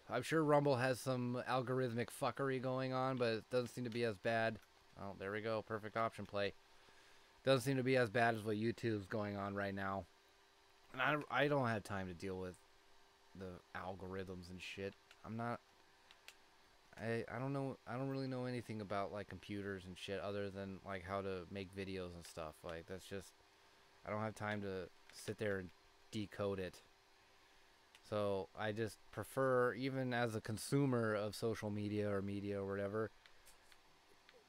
Speaker 1: i'm sure rumble has some algorithmic fuckery going on but it doesn't seem to be as bad. Oh there we go. Perfect option play. Doesn't seem to be as bad as what youtube's going on right now and I, I don't have time to deal with the algorithms and shit. I'm not. I I don't know. I don't really know anything about like computers and shit other than like how to make videos and stuff. Like that's just. I don't have time to sit there and decode it. So I just prefer, even as a consumer of social media or media or whatever,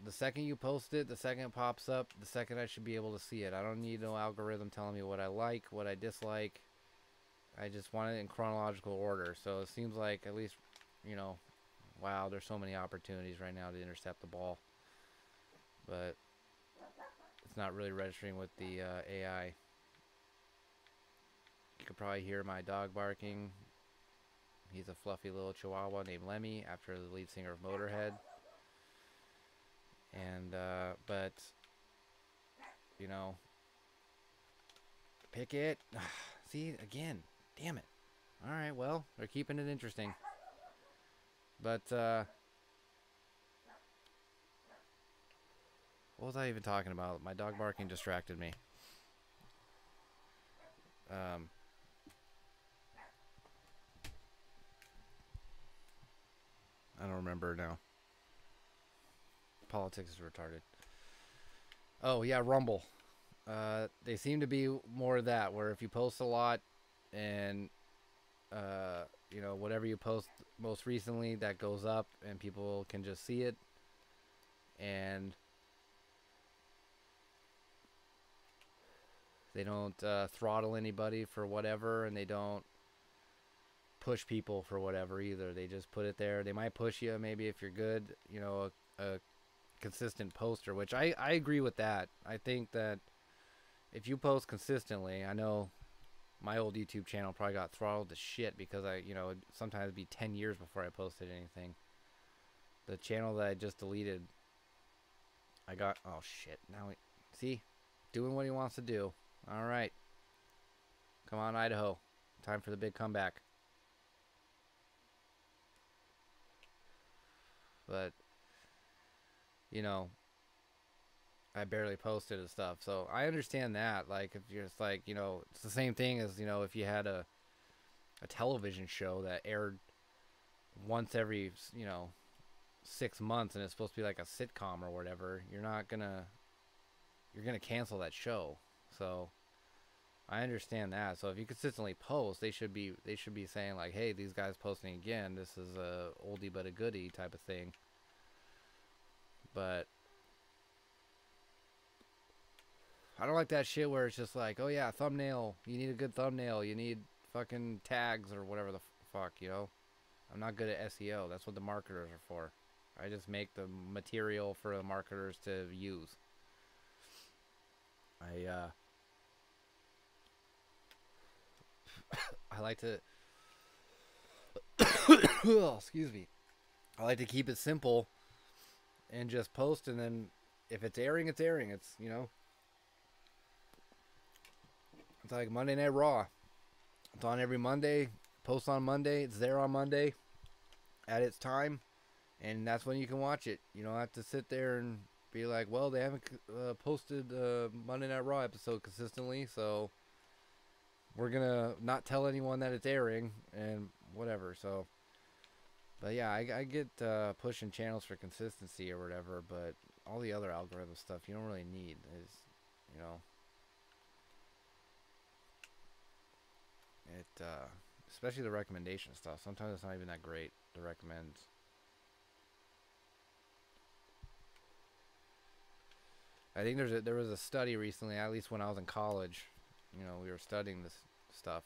Speaker 1: the second you post it, the second it pops up, the second I should be able to see it. I don't need no algorithm telling me what I like, what I dislike. I just want it in chronological order. So it seems like at least, you know, wow, there's so many opportunities right now to intercept the ball. But it's not really registering with the uh, AI. You could probably hear my dog barking. He's a fluffy little chihuahua named Lemmy after the lead singer of Motorhead and uh, but you know pick it. See again damn it. All right well they're keeping it interesting. But uh what was i even talking about? My dog barking distracted me. Um I don't remember now politics is retarded. Oh yeah, Rumble. Uh, they seem to be more of that, where if you post a lot, and uh, you know whatever you post most recently, that goes up, and people can just see it, and they don't uh, throttle anybody for whatever, and they don't push people for whatever either. They just put it there. They might push you maybe if you're good, you know, a, a consistent poster, which I, I agree with that. I think that if you post consistently, I know my old YouTube channel probably got throttled to shit because I, you know, sometimes be 10 years before I posted anything. The channel that I just deleted, I got, oh shit, now, we, see, doing what he wants to do. All right. Come on, Idaho. Time for the big comeback. But you know, I barely posted and stuff. So I understand that. Like, if you're just like, you know, it's the same thing as, you know, if you had a, a television show that aired once every, you know, six months and it's supposed to be like a sitcom or whatever, you're not gonna, you're gonna cancel that show. So I understand that. So if you consistently post, they should be, they should be saying like, hey, these guys posting again. This is a oldie but a goodie type of thing. But I don't like that shit where it's just like, oh yeah, thumbnail. You need a good thumbnail. You need fucking tags or whatever the fuck, you know. I'm not good at SEO. That's what the marketers are for. I just make the material for the marketers to use. I uh I like to excuse me. I like to keep it simple and just post and then if it's airing, it's airing. It's you know it's like Monday Night Raw. It's on every Monday. Post on Monday. It's there on Monday at its time, and that's when you can watch it. You don't have to sit there and be like, well, they haven't uh, posted Monday Night Raw episode consistently, so we're gonna not tell anyone that it's airing and whatever. So, but yeah, I, I get uh, pushing channels for consistency or whatever, but all the other algorithm stuff you don't really need is, you know, it uh, especially the recommendation stuff. Sometimes it's not even that great to recommend. I think there's a, there was a study recently, at least when I was in college. You know, we were studying this stuff,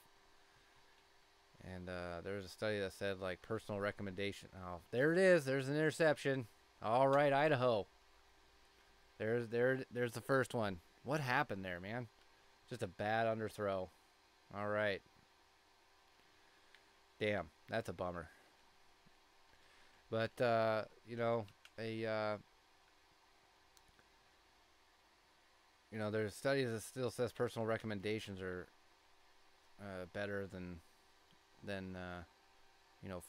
Speaker 1: and uh, there was a study that said like personal recommendation. Oh, there it is. There's an interception. All right, Idaho. There's there there's the first one. What happened there, man? Just a bad underthrow. All right. Damn, that's a bummer. But uh, you know, a uh, you know, there's studies that still says personal recommendations are uh, better than than uh, you know.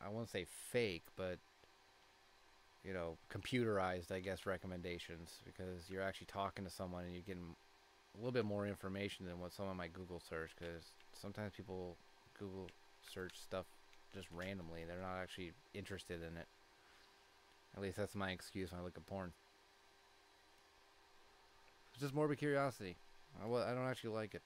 Speaker 1: I, won't say fake, but you know, computerized, I guess, recommendations because you're actually talking to someone and you're getting a little bit more information than what someone might Google search because sometimes people Google search stuff just randomly. They're not actually interested in it. At least that's my excuse when I look at porn. It's just morbid curiosity. I, I don't actually like it.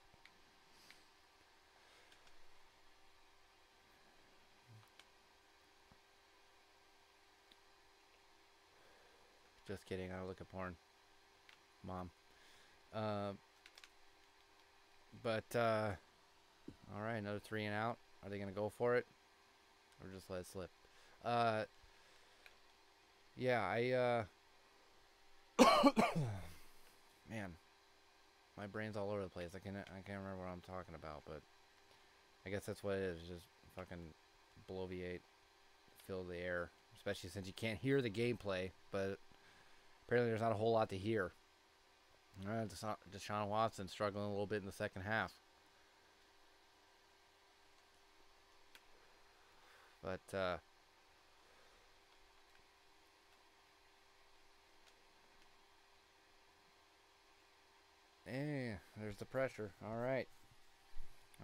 Speaker 1: Just kidding. I look at porn. Mom. Uh, but, uh, all right, another three and out. Are they going to go for it? Or just let it slip? Uh, yeah, I, uh, man, my brain's all over the place. I can't, I can't remember what I'm talking about, but I guess that's what it is. Just fucking bloviate, fill the air, especially since you can't hear the gameplay, but apparently there's not a whole lot to hear. Uh, Deshaun Watson struggling a little bit in the second half. But, uh, eh, there's the pressure. All right.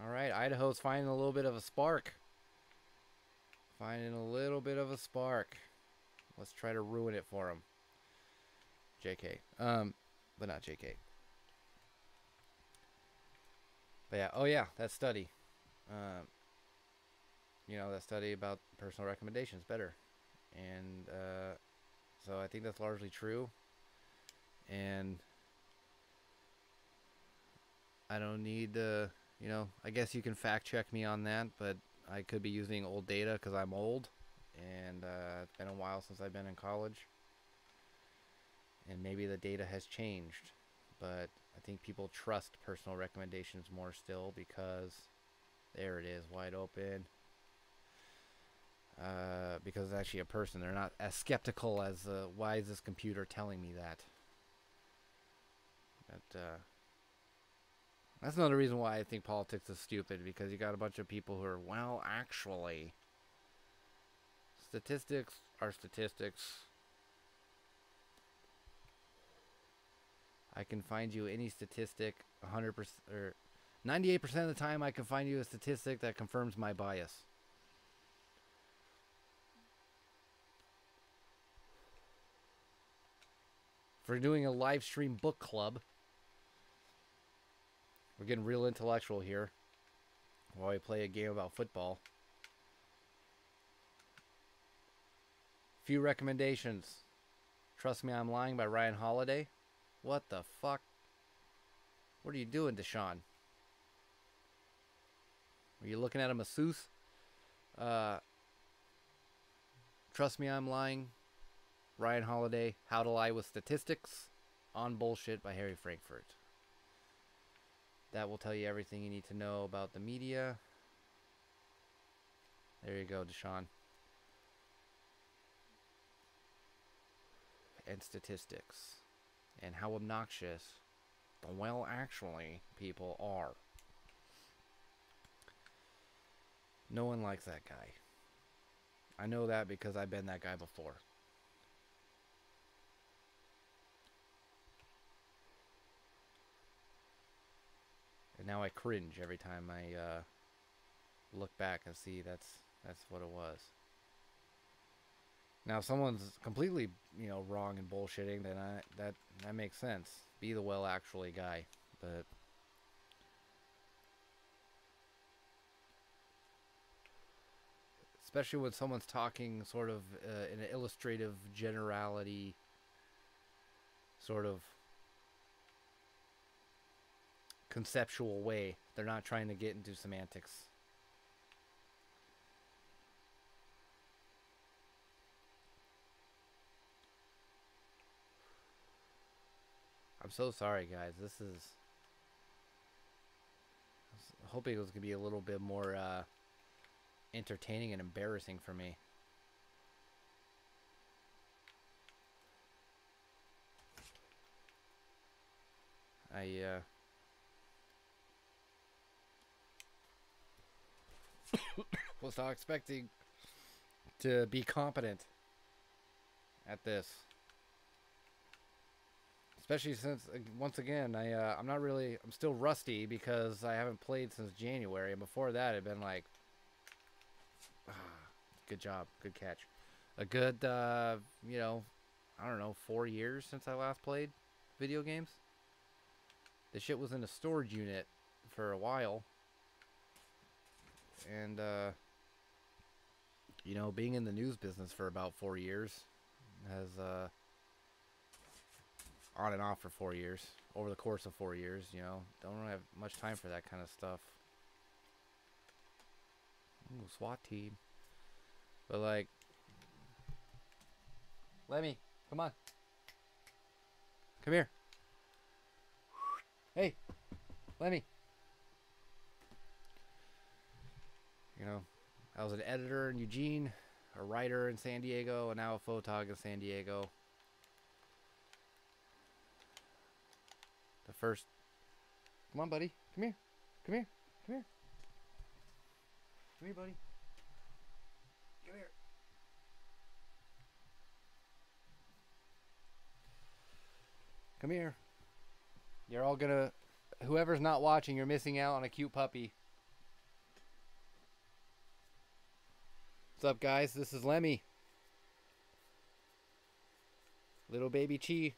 Speaker 1: All right, Idaho's finding a little bit of a spark. Finding a little bit of a spark. Let's try to ruin it for him. JK. Um, but not JK. But yeah, oh yeah, that study. Um, you know, that study about personal recommendations better. And uh, so I think that's largely true. And I don't need to, you know, I guess you can fact check me on that, but I could be using old data because I'm old. And uh, it's been a while since I've been in college and maybe the data has changed, but I think people trust personal recommendations more still because there it is, wide open. Uh, because it's actually a person. They're not as skeptical as uh, why is this computer telling me that. But uh, that's another reason why I think politics is stupid because you got a bunch of people who are well, actually, statistics are statistics I can find you any statistic 100% or 98% of the time I can find you a statistic that confirms my bias. For doing a live stream book club, we're getting real intellectual here while we play a game about football. Few recommendations. Trust Me I'm Lying by Ryan Holiday. What the fuck? What are you doing, Deshaun? Are you looking at a masseuse? Uh, Trust Me, I'm Lying. Ryan Holiday, How to Lie with Statistics. On Bullshit by Harry Frankfurt. That will tell you everything you need to know about the media. There you go, Deshaun. and statistics and how obnoxious the well actually people are. No one likes that guy. I know that because I've been that guy before. And now I cringe every time I uh, look back and see that's that's what it was. Now, if someone's completely, you know, wrong and bullshitting, then I that that makes sense. Be the well actually guy, but especially when someone's talking sort of uh, in an illustrative generality sort of conceptual way. They're not trying to get into semantics. I'm so sorry, guys. This is. I was hoping it was going to be a little bit more uh, entertaining and embarrassing for me. I, uh. was not expecting to be competent at this. Especially since, once again, I uh, I'm not really I'm still rusty because I haven't played since January, and before that, it'd been like, good job, good catch, a good uh, you know, I don't know, four years since I last played video games. The shit was in a storage unit for a while, and uh, you know, being in the news business for about four years has uh on and off for four years, over the course of four years, you know. Don't really have much time for that kind of stuff. Ooh, SWAT team. But like, Lemmy, come on. Come here. Hey, Lemmy. You know, I was an editor in Eugene, a writer in San Diego, and now a photog in San Diego. First. Come on, buddy. Come here. Come here. Come here. Come here, buddy. Come here. Come here. You're all gonna. Whoever's not watching, you're missing out on a cute puppy. What's up, guys? This is Lemmy. Little baby Chi.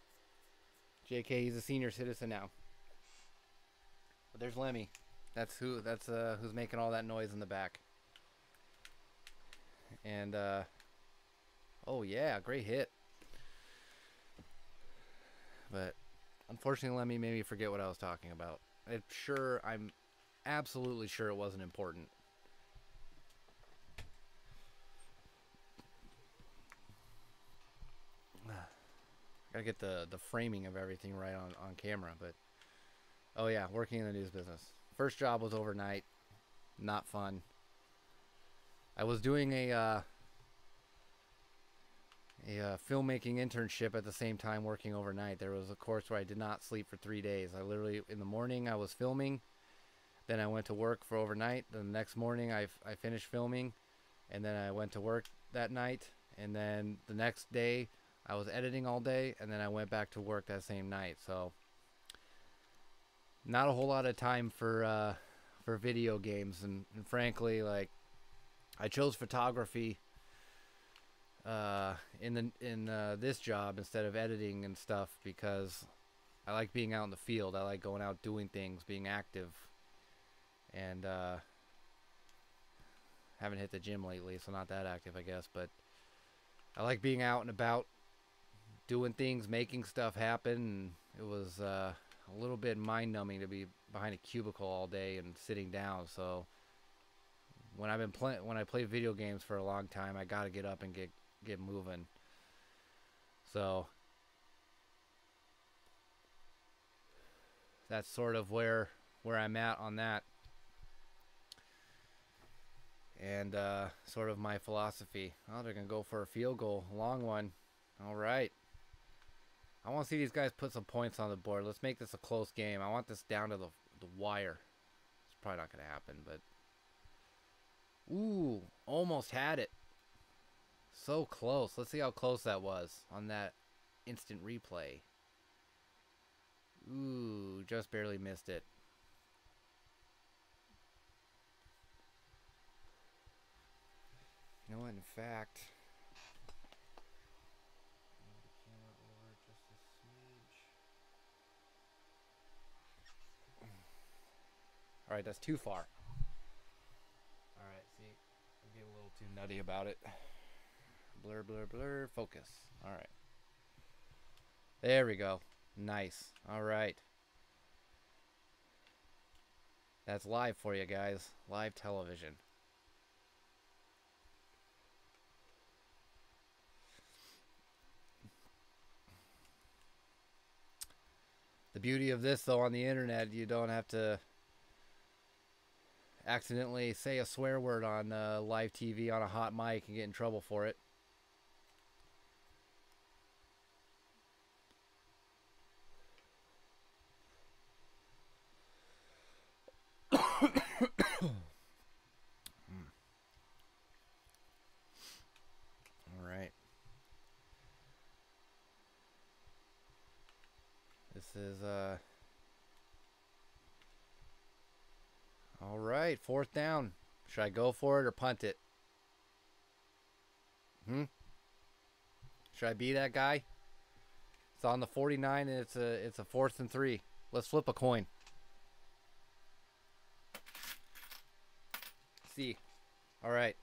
Speaker 1: JK, he's a senior citizen now. But there's Lemmy. That's who. That's uh, who's making all that noise in the back. And uh, oh yeah, great hit. But unfortunately, Lemmy made me forget what I was talking about. I'm sure. I'm absolutely sure it wasn't important. Gotta get the the framing of everything right on on camera. But oh yeah, working in the news business. First job was overnight. Not fun. I was doing a uh, a uh, filmmaking internship at the same time working overnight. There was a course where I did not sleep for three days. I literally in the morning I was filming, then I went to work for overnight. Then the next morning I I finished filming, and then I went to work that night. And then the next day I was editing all day, and then I went back to work that same night. So not a whole lot of time for uh, for video games, and, and, frankly, like I chose photography uh, in the in uh, this job instead of editing and stuff because I like being out in the field. I like going out doing things, being active, and uh, haven't hit the gym lately, so not that active, I guess. But I like being out and about doing things, making stuff happen. it was uh, a little bit mind numbing to be behind a cubicle all day and sitting down. So when I've been playing, when I play video games for a long time, I got to get up and get get moving. So that's sort of where where I'm at on that. And uh, sort of my philosophy. Oh, they're gonna go for a field goal, long one. All right. Want to see these guys put some points on the board. Let's make this a close game. I want this down to the, the wire. It's probably not going to happen, but... Ooh, almost had it. So close. Let's see how close that was on that instant replay. Ooh, just barely missed it. You know what, in fact... Alright, that's too far. Alright, see, I'm getting a little too nutty about it. Blur, blur, blur, focus. Alright. There we go. Nice. Alright. That's live for you guys. Live television. The beauty of this, though, on the internet, you don't have to accidentally say a swear word on uh, live TV on a hot mic and get in trouble for it. All right. This is uh All right, fourth down. Should I go for it or punt it? Hmm? Should I be that guy? It's on the 49 and it's a it's a fourth and 3. Let's flip a coin. See. All right.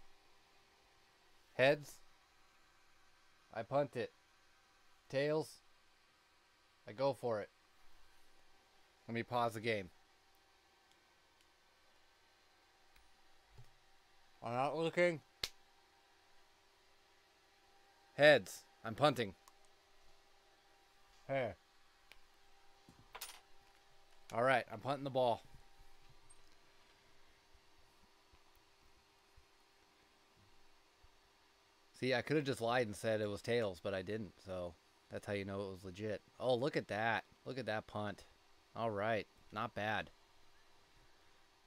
Speaker 1: Heads. I punt it. Tails. I go for it. Let me pause the game. I'm not looking. Heads. I'm punting. Hey. All right, I'm punting the ball. See, I could have just lied and said it was tails, but I didn't. So that's how you know it was legit. Oh, look at that. Look at that punt. All right. Not bad.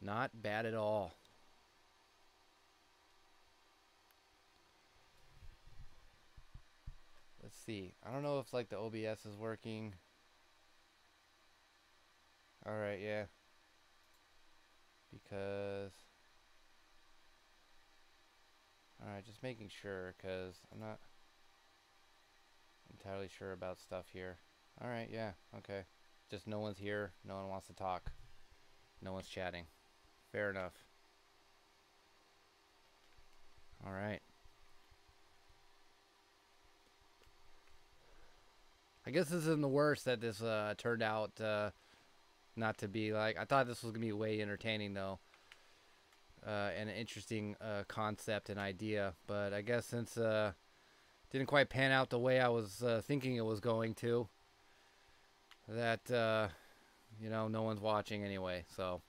Speaker 1: Not bad at all. Let's see. I don't know if like the OBS is working. Alright, yeah. Because... Alright, just making sure, because I'm not entirely sure about stuff here. Alright, yeah, okay. Just no one's here, no one wants to talk. No one's chatting. Fair enough. Alright. I guess this isn't the worst that this uh, turned out uh, not to be like. I thought this was gonna be way entertaining though, uh, and an interesting uh, concept and idea. But I guess since uh, didn't quite pan out the way I was uh, thinking it was going to, that you know no one's watching anyway. So.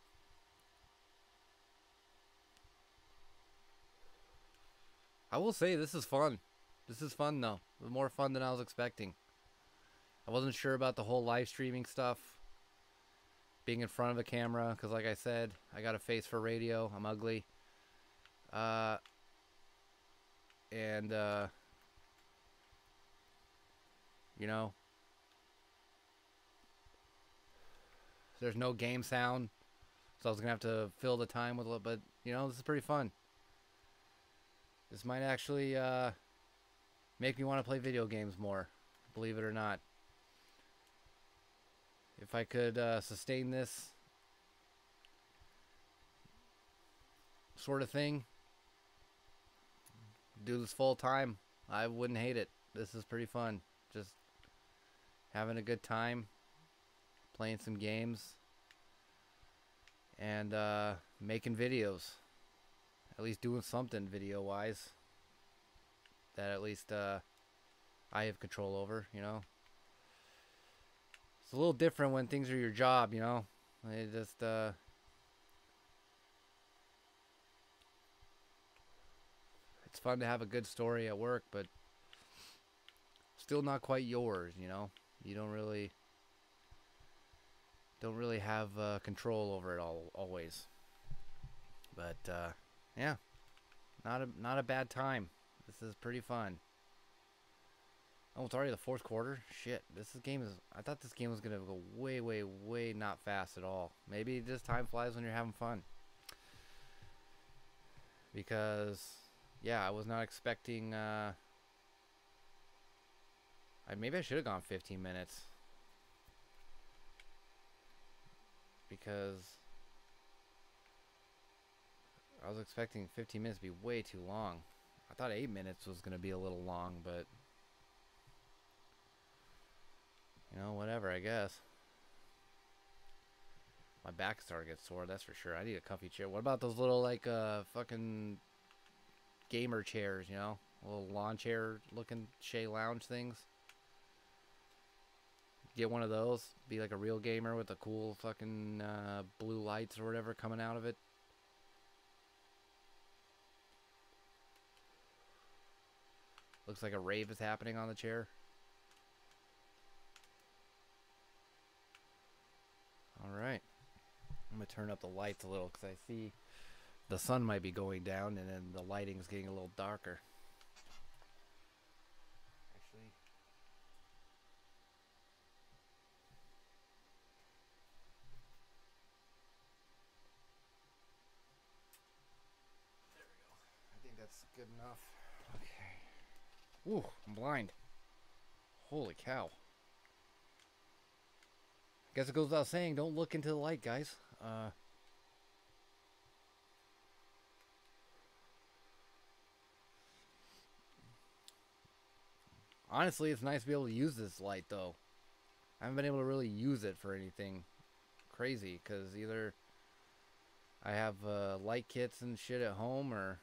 Speaker 1: I will say this is fun. This is fun though. More fun than I was expecting. I wasn't sure about the whole live streaming stuff. Being in front of a camera, because like I said, I got a face for radio. I'm ugly. Uh, and, uh, you know, there's no game sound. So I was going to have to fill the time with a little, but, you know, this is pretty fun. This might actually, uh, make me want to play video games more, believe it or not if I could uh, sustain this sort of thing, do this full time, I wouldn't hate it. This is pretty fun. Just having a good time, playing some games, and uh, making videos. At least doing something video wise that at least uh, I have control over, you know. It's a little different when things are your job, you know. It just uh It's fun to have a good story at work, but still not quite yours, you know. You don't really don't really have uh, control over it all always. But uh, yeah, not a not a bad time. This is pretty fun. Oh, it's already the fourth quarter. Shit, this game is. I thought this game was gonna go way, way, way not fast at all. Maybe just time flies when you're having fun. Because, yeah, I was not expecting. Uh, I maybe I should have gone 15 minutes. Because I was expecting 15 minutes to be way too long. I thought 8 minutes was going to be a little long, but you know, whatever, I guess. My back started to get sore, that's for sure. I need a comfy chair. What about those little, like, uh, fucking gamer chairs, you know? Little lawn chair looking chaise lounge things. Get one of those. Be like a real gamer with the cool fucking uh, blue lights or whatever coming out of it. Looks like a rave is happening on the chair. Alright. I'm going to turn up the lights a little because I see the sun might be going down and then the lighting is getting a little darker. Actually, there we go. I think that's good enough. Okay. Ooh, I'm blind. Holy cow. Guess it goes without saying, don't look into the light, guys. Uh, honestly, it's nice to be able to use this light, though. I haven't been able to really use it for anything crazy, because either I have uh, light kits and shit at home, or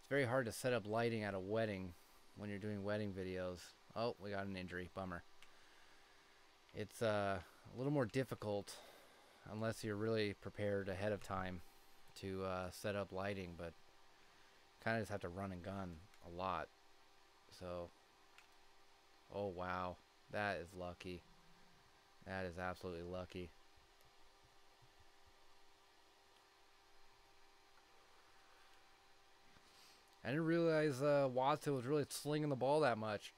Speaker 1: it's very hard to set up lighting at a wedding when you're doing wedding videos. Oh, we got an injury. Bummer. It's, uh a little more difficult unless you're really prepared ahead of time to uh, set up lighting, but kind of just have to run and gun a lot. So, oh wow, that is lucky. That is absolutely lucky. I didn't realize uh, Watson was really slinging the ball that much.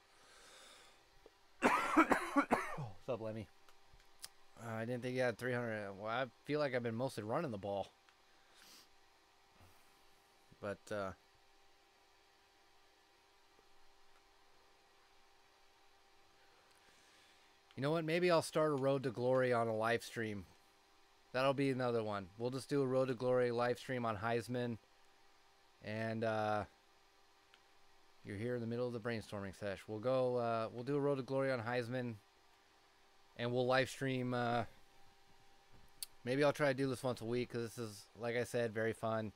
Speaker 1: What's up, Lemmy? Uh, I didn't think he had 300. Well, I feel like I've been mostly running the ball. But, uh, you know what? Maybe I'll start a Road to Glory on a live stream. That'll be another one. We'll just do a Road to Glory live stream on Heisman. And, uh, you're here in the middle of the brainstorming sesh. We'll go, uh, we'll do a Road to Glory on Heisman and we'll live stream. Uh, maybe I'll try to do this once a week because this is, like I said, very fun.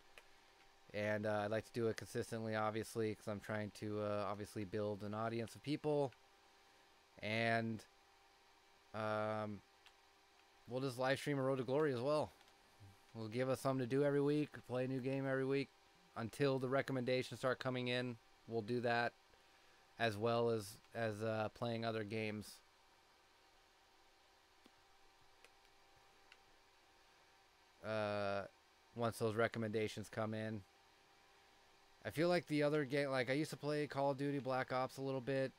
Speaker 1: And uh, I'd like to do it consistently, obviously, because I'm trying to uh, obviously build an audience of people. And um, we'll just live stream a Road to Glory as well. We'll give us something to do every week, play a new game every week until the recommendations start coming in. We'll do that as well as as uh, playing other games. Uh, once those recommendations come in. I feel like the other game, like I used to play Call of Duty Black Ops a little bit.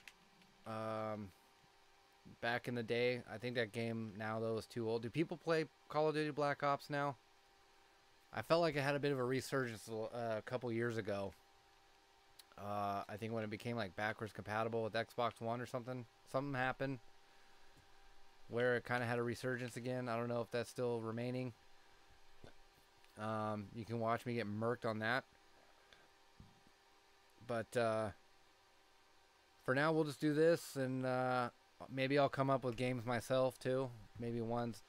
Speaker 1: Um, back in the day, I think that game now though is too old. Do people play Call of Duty Black Ops now? I felt like it had a bit of a resurgence uh, a couple years ago. Uh, I think when it became like backwards compatible with Xbox One or something, something happened where it kind of had a resurgence again. I don't know if that's still remaining. Um, you can watch me get murked on that. But uh, for now, we'll just do this, and uh, maybe I'll come up with games myself too. Maybe ones.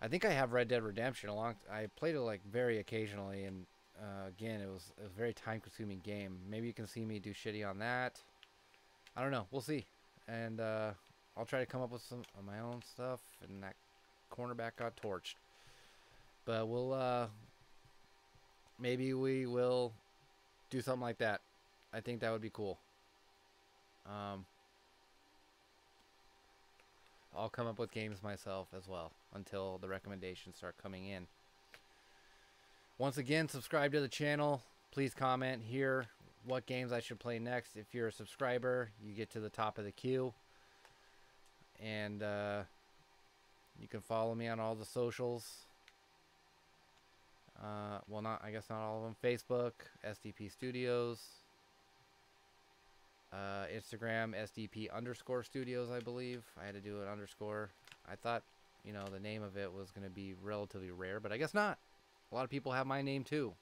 Speaker 1: I think I have Red Dead Redemption a long. I played it like very occasionally, and uh, again, it was a very time-consuming game. Maybe you can see me do shitty on that. I don't know. We'll see, and uh, I'll try to come up with some of my own stuff. And that cornerback got torched. But we'll uh maybe we will do something like that. I think that would be cool. Um I'll come up with games myself as well until the recommendations start coming in. Once again, subscribe to the channel. Please comment here what games I should play next. If you're a subscriber, you get to the top of the queue. And uh, you can follow me on all the socials. Uh, well, not I guess not all of them. Facebook, SDP Studios. Uh, Instagram, SDP underscore studios, I believe. I had to do an underscore. I thought, you know, the name of it was going to be relatively rare, but I guess not. A lot of people have my name too.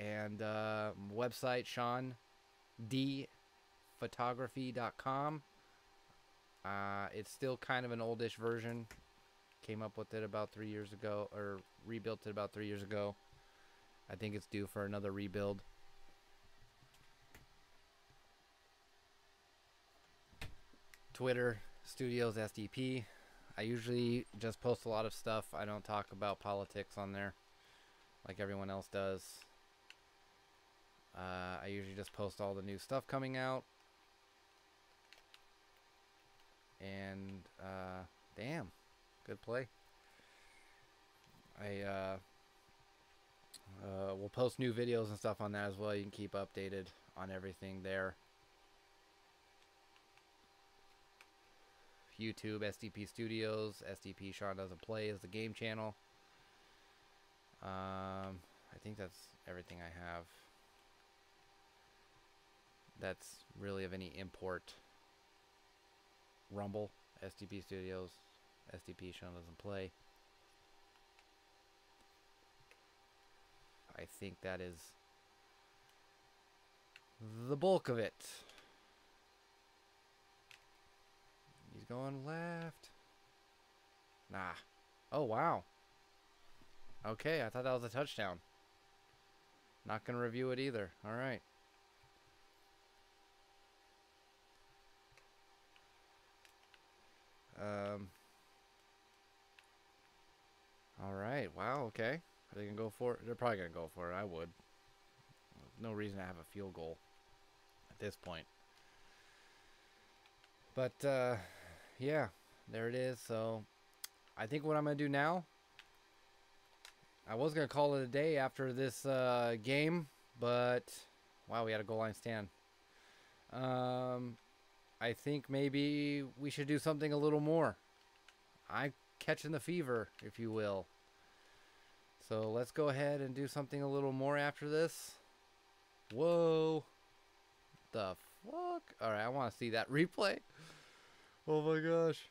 Speaker 1: And uh, website, Sean D photography.com. Uh, it's still kind of an oldish version. Came up with it about three years ago, or rebuilt it about three years ago. I think it's due for another rebuild. Twitter, Studios SDP. I usually just post a lot of stuff. I don't talk about politics on there like everyone else does. Uh, I usually just post all the new stuff coming out. And, uh, damn, good play. I, uh, uh, we'll post new videos and stuff on that as well. You can keep updated on everything there. YouTube, SDP Studios, SDP Sean Doesn't Play is the game channel. Um, I think that's everything I have. That's really of any import. Rumble, SDP Studios, SDP Sean Doesn't Play. I think that is the bulk of it. He's going left. Nah. Oh, wow. Okay, I thought that was a touchdown. Not going to review it either. All right. Um. All right. Wow. Okay. Are they gonna go for it? They're probably gonna go for it. I would. No reason to have a field goal at this point. But uh, yeah, there it is. So I think what I'm gonna do now. I was gonna call it a day after this uh, game, but wow, we had a goal line stand. Um, I think maybe we should do something a little more. I'm catching the fever, if you will. So let's go ahead and do something a little more after this. Whoa. The fuck? Alright, I want to see that replay. Oh my gosh.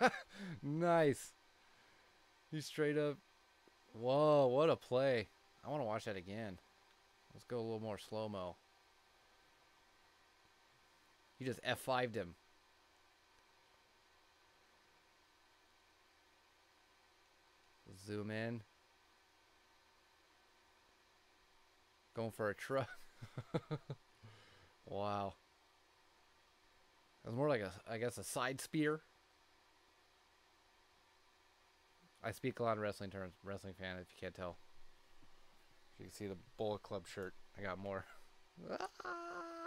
Speaker 1: nice. He straight up. Whoa, what a play. I want to watch that again. Let's go a little more slow-mo. He just F5'd him. Zoom in. Going for a truck. wow. It was more like a, I guess, a side spear. I speak a lot of wrestling terms, wrestling fan, if you can't tell. If you can see the Bullet Club shirt. I got more. Ah!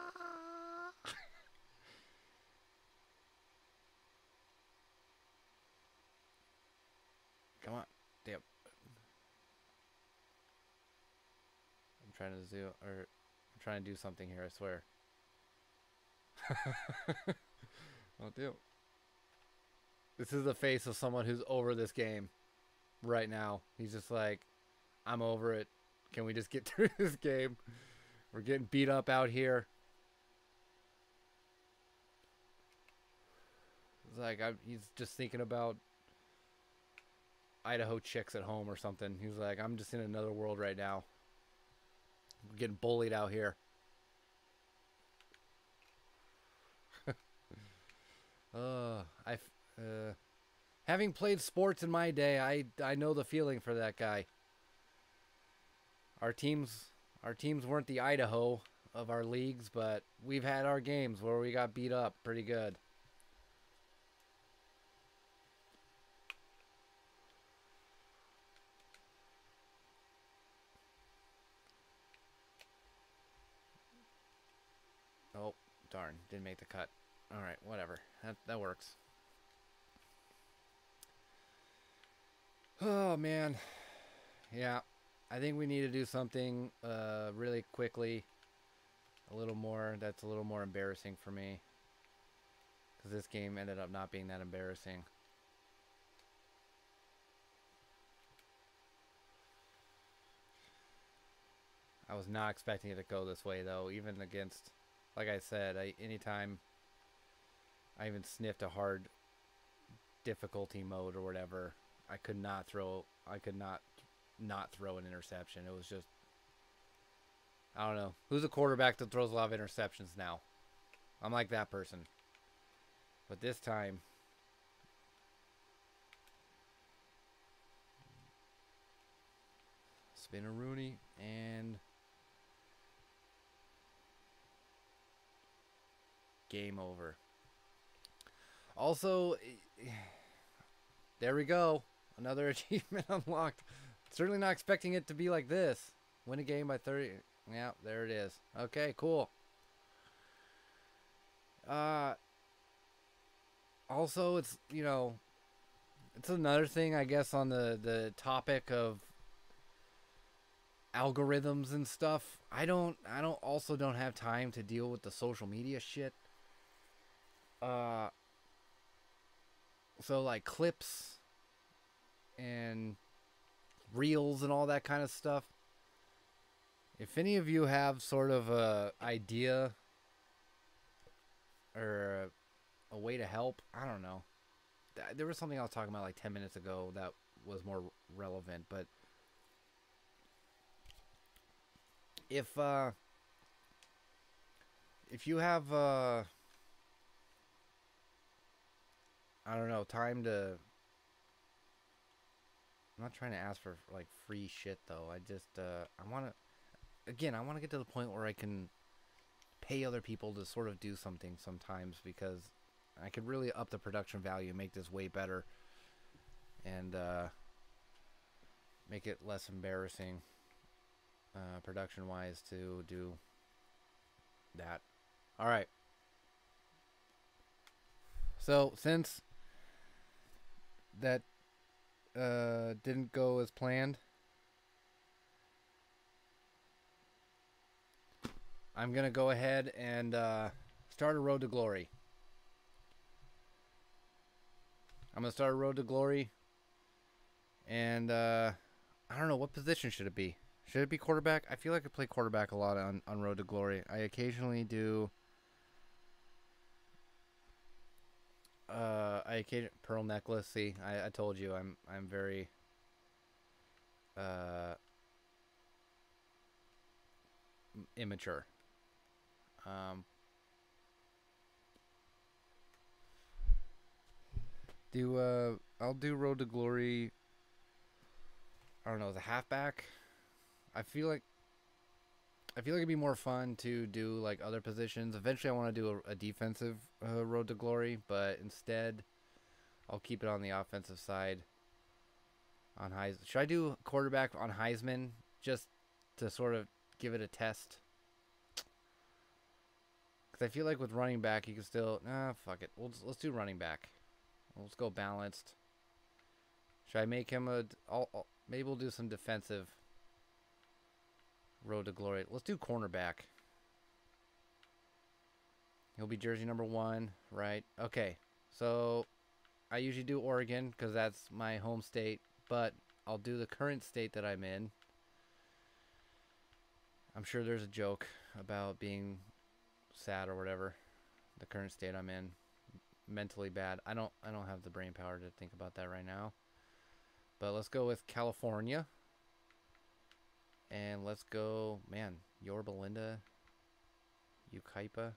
Speaker 1: Come on. Damn. I'm trying to zoom, or I'm trying to do something here, I swear. oh, damn. This is the face of someone who's over this game right now. He's just like, I'm over it. Can we just get through this game? We're getting beat up out here. It's like I'm, he's just thinking about Idaho chicks at home or something. He was like, I'm just in another world right now. We're getting bullied out here. uh, I, uh, having played sports in my day, I I know the feeling for that guy. Our teams, our teams weren't the Idaho of our leagues, but we've had our games where we got beat up pretty good. Darn, didn't make the cut. All right, whatever. That that works. Oh man, yeah. I think we need to do something uh, really quickly. A little more. That's a little more embarrassing for me. Because this game ended up not being that embarrassing. I was not expecting it to go this way though, even against, like I said, I anytime I even sniffed a hard difficulty mode or whatever, I could not throw, I could not not throw an interception. It was just, I don't know. Who's a quarterback that throws a lot of interceptions now? I'm like that person. But this time, spin a Rooney and game over. Also, there we go. Another achievement unlocked. Certainly not expecting it to be like this. Win a game by 30. Yeah, there it is. Okay, cool. Uh, also, it's, you know, it's another thing, I guess, on the, the topic of algorithms and stuff. I don't, I don't, also don't have time to deal with the social media shit. Uh, so like clips and reels and all that kind of stuff. If any of you have sort of a idea or a, a way to help, I don't know. There was something I was talking about like 10 minutes ago that was more relevant, but if uh if you have uh I don't know, time to I'm not trying to ask for like free shit though. I just uh I want to again, I want to get to the point where I can pay other people to sort of do something sometimes because I could really up the production value and make this way better and uh make it less embarrassing uh production wise to do that. All right. So, since that uh, didn't go as planned. I'm going to go ahead and uh, start a road to glory. I'm going to start a road to glory. And uh, I don't know, what position should it be? Should it be quarterback? I feel like I play quarterback a lot on, on Road to Glory. I occasionally do Uh, I occasion pearl necklace. See, I, I told you I'm I'm very uh immature. Um, do uh, I'll do Road to Glory. I don't know the halfback. I feel like I feel like it'd be more fun to do like other positions. Eventually, I want to do a, a defensive uh, road to glory, but instead, I'll keep it on the offensive side. On Heis, should I do quarterback on Heisman just to sort of give it a test? Because I feel like with running back, you can still nah. Fuck it. We'll let's do running back. Let's go balanced. Should I make him a? I'll, I'll, maybe we'll do some defensive Road to glory. Let's do cornerback. He'll be jersey number one, right? Okay. So I usually do Oregon because that's my home state, but I'll do the current state that I'm in. I'm sure there's a joke about being sad or whatever. The current state I'm in, mentally bad. I don't I don't have the brain power to think about that right now. But let's go with California. And let's go, man, Yorba Linda, Yucaipa.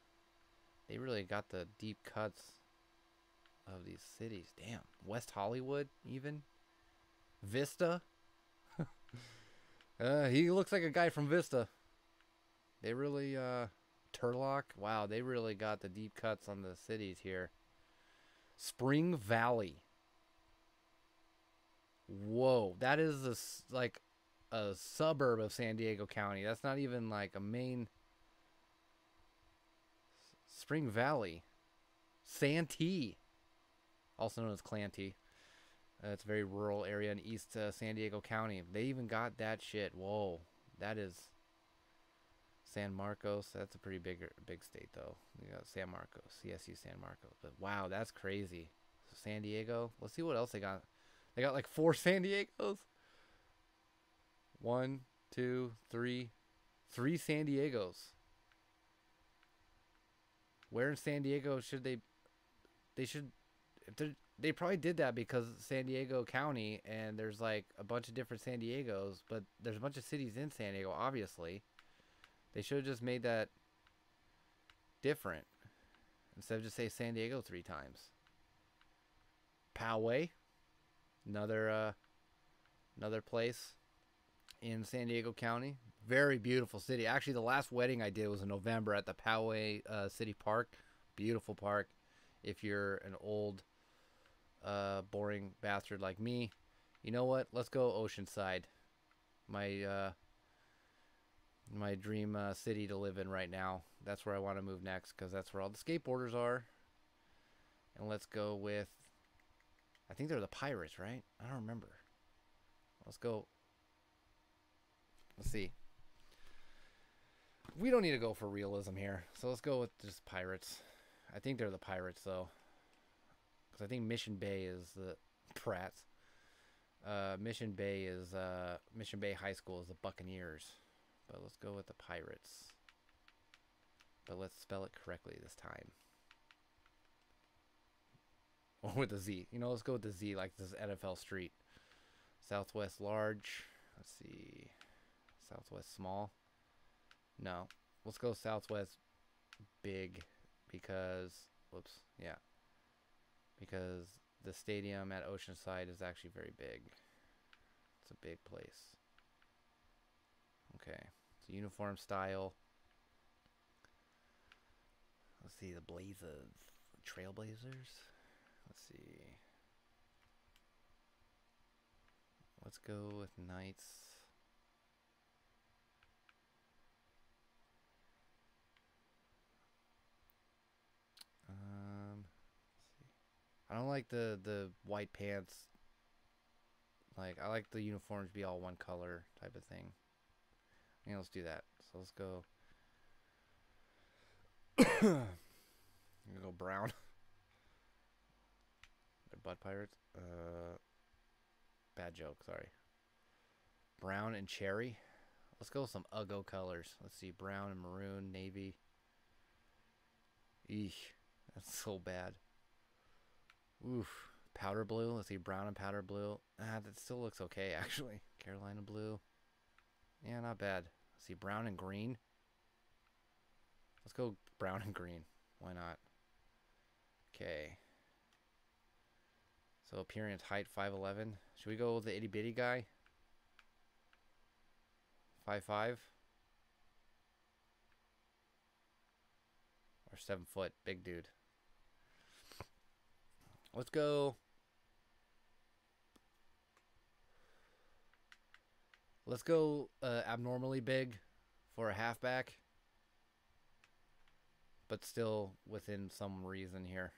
Speaker 1: They really got the deep cuts of these cities. Damn. West Hollywood, even. Vista. uh, he looks like a guy from Vista. They really, uh, Turlock. Wow, they really got the deep cuts on the cities here. Spring Valley. Whoa, that is a, like a suburb of San Diego County. That's not even like a main Spring Valley. Santee. Also known as Clanty. Uh, it's a very rural area in East uh, San Diego County. They even got that shit. Whoa. That is San Marcos. That's a pretty big big state though. You got San Marcos, CSU San Marcos. But wow, that's crazy. San Diego. Let's see what else they got. They got like four San Diegos. One, two, three, three San Diegos. Where in San Diego should they? They should. If they probably did that because San Diego County and there's like a bunch of different San Diegos, but there's a bunch of cities in San Diego, obviously. They should have just made that different instead of just say San Diego three times. Poway, another uh, another place in San Diego County. Very beautiful city. Actually, the last wedding I did was in November at the Poway uh, City Park. Beautiful park. If you're an old, uh, boring bastard like me, you know what? Let's go Oceanside. My uh, my dream uh, city to live in right now. That's where I want to move next because that's where all the skateboarders are. And let's go with. I think they're the Pirates, right? I don't remember. Let's go. Let's see. We don't need to go for realism here, so let's go with just Pirates. I think they're the Pirates though, because I think Mission Bay is the Prats. Uh, Mission Bay is uh, Mission Bay High School is the Buccaneers. But let's go with the Pirates. But let's spell it correctly this time. Or with the Z. You know, let's go with the Z like this NFL Street. Southwest large. Let's see. Southwest small. No. Let's go Southwest big because whoops, yeah. Because the stadium at Oceanside is actually very big. It's a big place. Okay. So uniform style. Let's see the Blazers. Trailblazers. Let's see. Let's go with Knights. Um, I don't like the the white pants. Like I like the uniforms be all one color type of thing. Yeah, let's do that. So let's go. I'm gonna go brown. They're Bud Pirates. Uh, bad joke. Sorry. Brown and cherry. Let's go with some Uggo colors. Let's see. Brown and maroon, navy. Eesh. That's so bad. Oof. Powder blue. Let's see. Brown and powder blue. Ah, that still looks okay, actually. Carolina blue. Yeah, not bad. Let's see, brown and green. Let's go brown and green. Why not? Okay. So appearance, height, 5'11". Should we go with the itty bitty guy? 5'5"? Or 7 foot, big dude. Let's go Let's go uh, abnormally big for a halfback, but still within some reason here.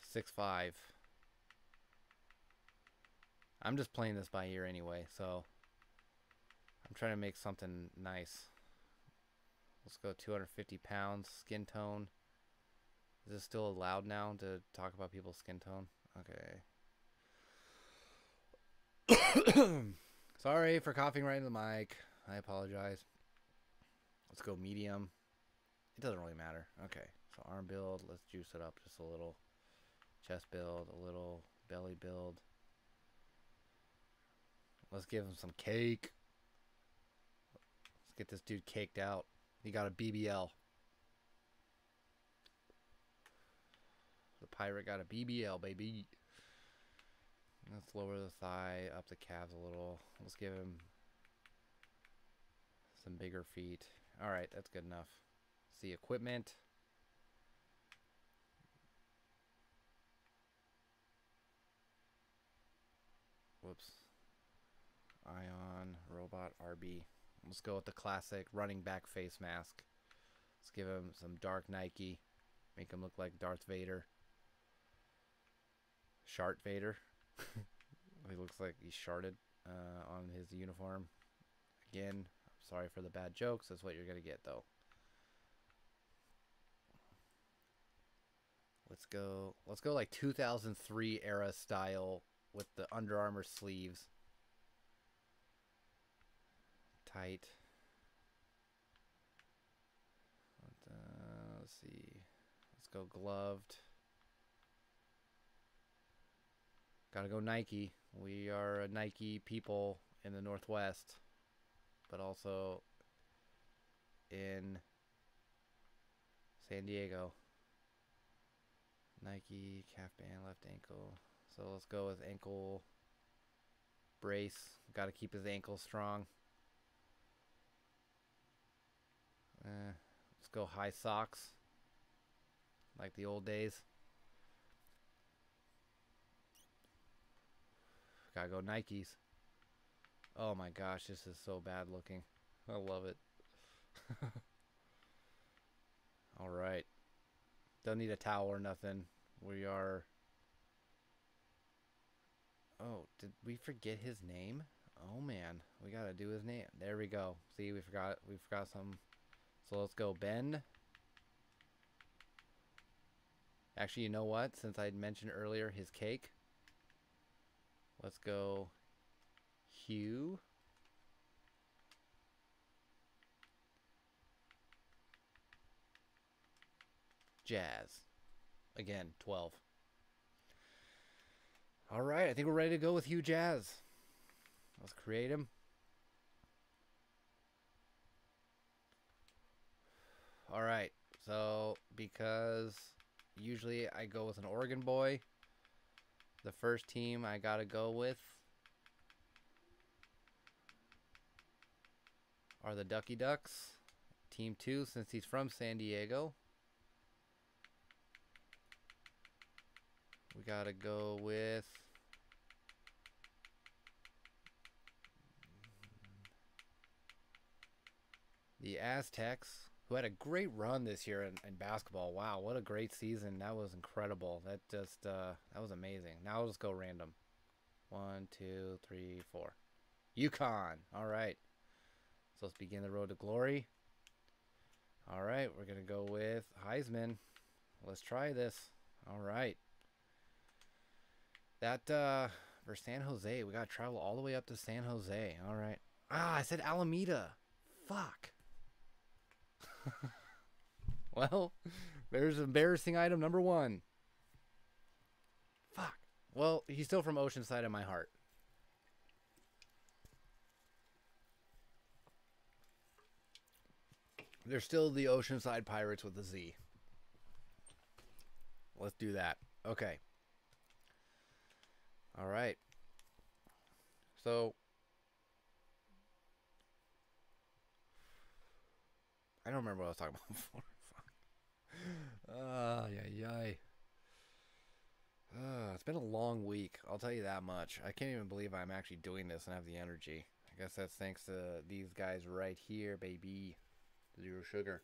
Speaker 1: Six five. I'm just playing this by ear anyway, so I'm trying to make something nice. Let's go 250 pounds, skin tone. Is this still allowed now to talk about people's skin tone? Okay. Sorry for coughing right in the mic. I apologize. Let's go medium. It doesn't really matter. Okay, so arm build. Let's juice it up just a little. Chest build, a little belly build. Let's give him some cake. Let's get this dude caked out. He got a BBL. The pirate got a BBL, baby. Let's lower the thigh, up the calves a little. Let's give him some bigger feet. Alright, that's good enough. See equipment. Whoops. Ion, robot, RB. Let's go with the classic running back face mask. Let's give him some dark Nike. Make him look like Darth Vader. Shart Vader. he looks like he's sharded uh, on his uniform. Again, I'm sorry for the bad jokes. That's what you're going to get, though. Let's go. Let's go like 2003 era style with the Under Armour sleeves. Tight. Uh, let's see. Let's go gloved. Gotta go Nike. We are a Nike people in the Northwest, but also in San Diego. Nike calf band left ankle. So let's go with ankle brace. Got to keep his ankle strong. Uh, let's go high socks, like the old days. Gotta go Nikes. Oh my gosh, this is so bad looking. I love it. All right. Don't need a towel or nothing. We are. Oh, did we forget his name? Oh man, we gotta do his name. There we go. See, we forgot. We forgot some. So let's go, Ben. Actually, you know what? Since I mentioned earlier his cake, let's go, Hugh. Jazz. Again, 12. All right, I think we're ready to go with Hugh Jazz. Let's create him. All right, so because usually I go with an Oregon boy, the first team I got to go with are the Ducky Ducks. Team 2, since he's from San Diego. We got to go with the Aztecs, who had a great run this year in, in, basketball. Wow, what a great season. That was incredible. That just, uh, that was amazing. Now I'll just go random. One, two, three, four. UConn. All right. So let's begin the road to glory. All right, we're going to go with Heisman. Let's try this. All right. That, uh, for San Jose, we got to travel all the way up to San Jose. All right. Ah, I said Alameda. Fuck. well, there's embarrassing item number one. Fuck. Well, he's still from Oceanside in my heart. They're still the Oceanside Pirates with a Z. Let's do that. Okay. All right. So I don't remember what I was talking about before. Ah, uh, yeah, yeah. Uh, it's been a long week. I'll tell you that much. I can't even believe I'm actually doing this and have the energy. I guess that's thanks to these guys right here, baby. Zero sugar.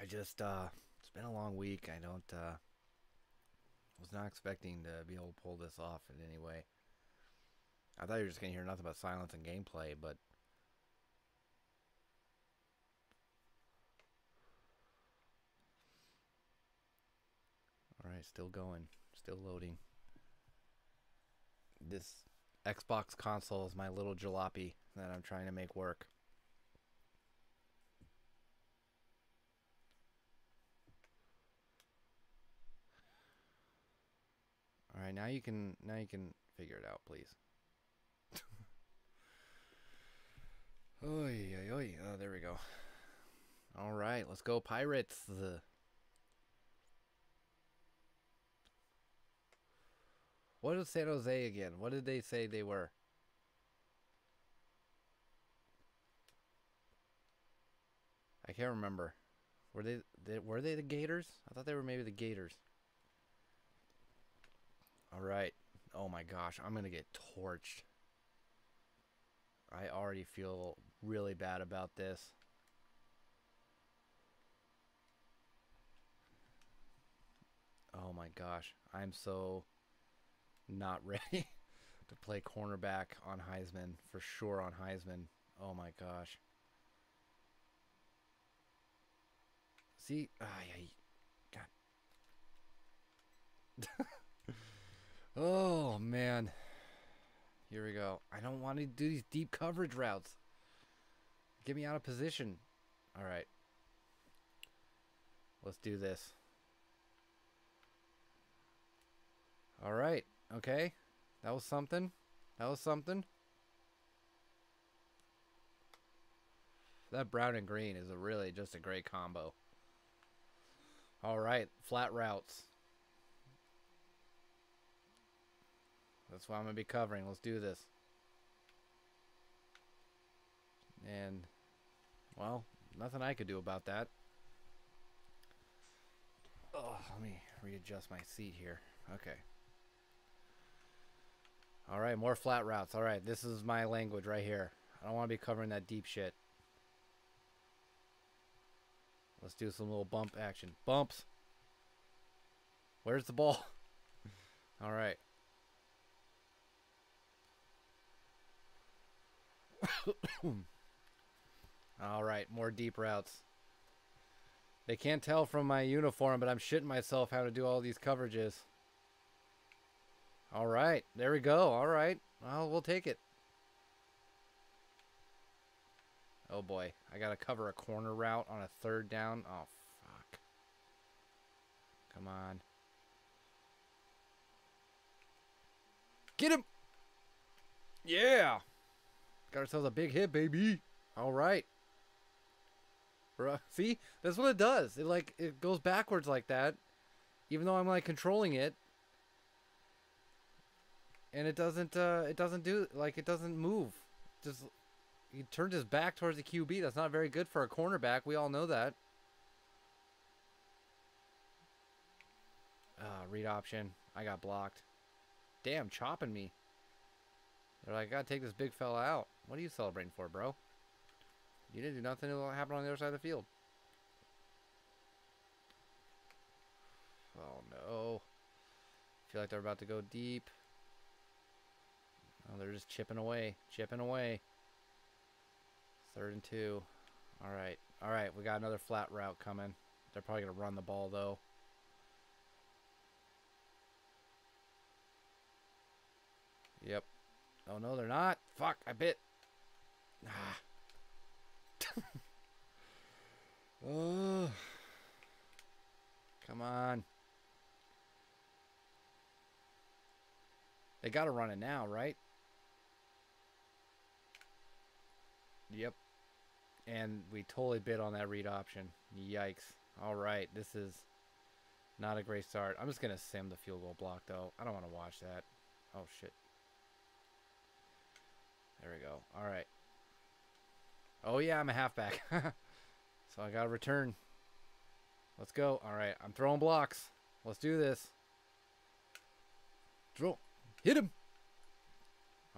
Speaker 1: I just, uh, it's been a long week. I don't, uh, was not expecting to be able to pull this off in any way. I thought you were just going to hear nothing but silence and gameplay, but Alright, still going. Still loading. This Xbox console is my little jalopy that I'm trying to make work. All right, now you can now you can figure it out, please. Oy, oy, oy. Oh, there we go. All right, let's go Pirates. What is San Jose again? What did they say they were? I can't remember. Were they, they were they the Gators? I thought they were maybe the Gators. All right. Oh my gosh, I'm gonna get torched. I already feel really bad about this. Oh my gosh. I'm so not ready to play cornerback on Heisman. For sure on Heisman. Oh my gosh. See? Ah, yeah. God. oh, man. Here we go. I don't want to do these deep coverage routes. Get me out of position. All right. Let's do this. All right. Okay. That was something. That was something. That brown and green is a really just a great combo. All right. Flat routes. That's what I'm going to be covering. Let's do this. And, well, nothing I could do about that. Oh, let me readjust my seat here. Okay. All right, more flat routes. All right, this is my language right here. I don't want to be covering that deep shit. Let's do some little bump action. Bumps. Where's the ball? All right. All right, more deep routes. They can't tell from my uniform, but I'm shitting myself how to do all these coverages. All right, there we go. All right, well, we'll take it. Oh boy, I gotta cover a corner route on a third down. Oh fuck! Come on, get him! Yeah. Got ourselves a big hit, baby. All right. See, that's what it does. It like it goes backwards like that, even though I'm like controlling it, and it doesn't. Uh, it doesn't do like it doesn't move. Just he turned his back towards the QB. That's not very good for a cornerback. We all know that. Ah, read option. I got blocked. Damn, chopping me. They're like, I gotta take this big fella out. What are you celebrating for, bro? You didn't do nothing that'll happen on the other side of the field. Oh no. feel like they're about to go deep. Oh, they're just chipping away. Chipping away. Third and two. Alright. Alright, we got another flat route coming. They're probably to run the ball, though. Yep. Oh, no, they're not. Fuck, I bit. Ah. oh. Come on. They got to run it now, right? Yep. And we totally bit on that read option. Yikes. All right, this is not a great start. I'm just going to sim the field goal block, though. I don't want to watch that. Oh, shit. There we go. All right. Oh, yeah, I'm a halfback. so I got to return. Let's go. All right, I'm throwing blocks. Let's do this. Throw. Hit him.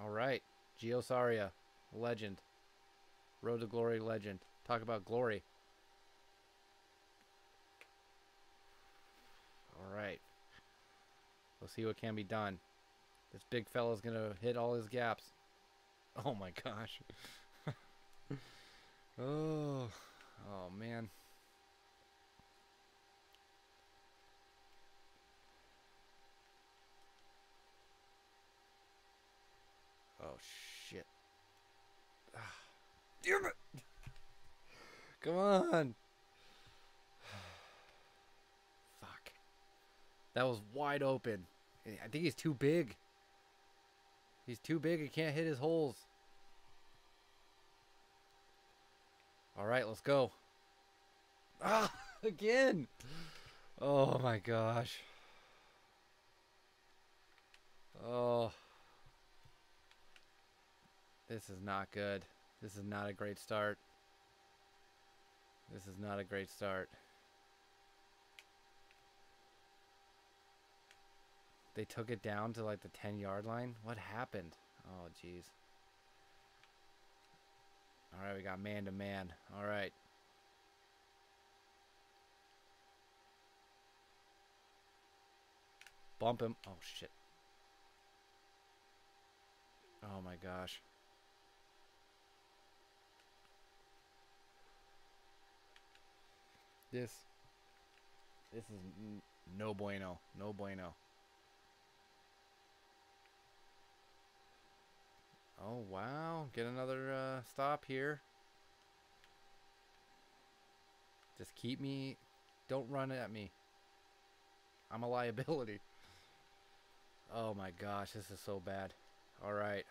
Speaker 1: All right. Gio Saria, legend. Road to Glory legend. Talk about glory. All right. We'll see what can be done. This big fella's going to hit all his gaps. Oh my gosh. oh. Oh man. Oh Come on. Fuck. That was wide open. I think he's too big. He's too big. He can't hit his holes. All right, let's go. Ah, again. Oh my gosh. Oh. This is not good. This is not a great start. This is not a great start. They took it down to like the 10 yard line. What happened? Oh, jeez. All right, we got man to man. All right. Bump him. Oh, shit. Oh, my gosh. This. This is no bueno. No bueno. Oh, wow. Get another uh, stop here. Just keep me... Don't run at me. I'm a liability. Oh my gosh, this is so bad. Alright.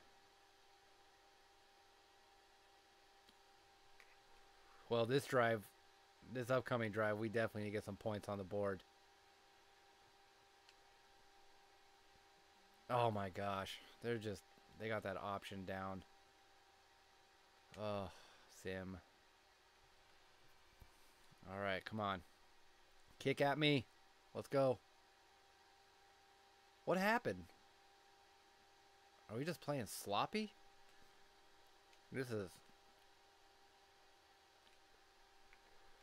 Speaker 1: Well, this drive, this upcoming drive, we definitely need to get some points on the board. Oh my gosh. They're just they got that option down. Oh, Sim. All right, come on. Kick at me. Let's go. What happened? Are we just playing sloppy? This is...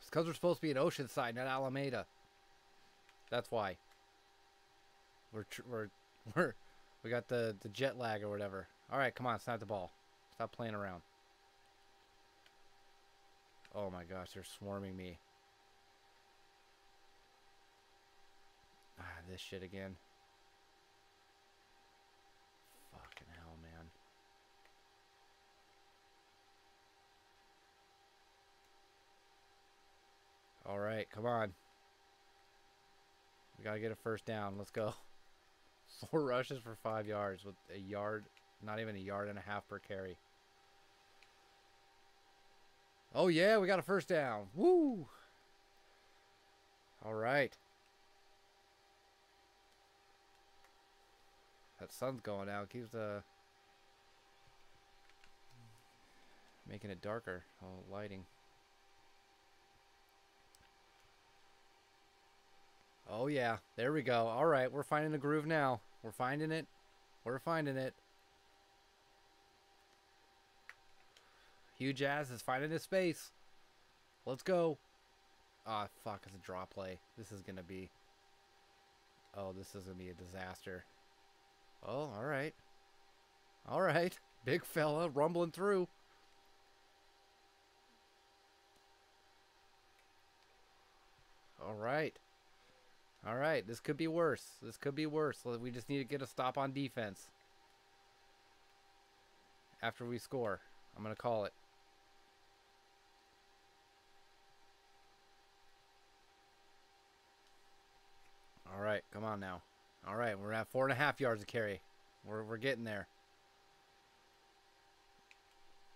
Speaker 1: It's because we're supposed to be in Oceanside, not Alameda. That's why. We're, we're, we're, we got the, the jet lag or whatever. All right, come on, snap the ball. Stop playing around. Oh my gosh, they're swarming me. Ah, this shit again. Fucking hell, man. All right, come on. We gotta get a first down. Let's go. Four rushes for five yards with a yard, not even a yard and a half per carry. Oh, yeah, we got a first down. Woo! All right. That sun's going out. Keeps the... Uh, making it darker. Oh, lighting. Oh, yeah. There we go. All right. We're finding the groove now. We're finding it. We're finding it. Hugh Jazz is finding his space. Let's go. Ah, oh, fuck. It's a draw play. This is going to be... Oh, this is going to be a disaster. Oh, all right. All right. Big fella rumbling through. All right. All right, this could be worse. This could be worse. We just need to get a stop on defense. After we score. I'm going to call it. All right, come on now. All right, we're at four and a half yards of carry. We're, we're getting there.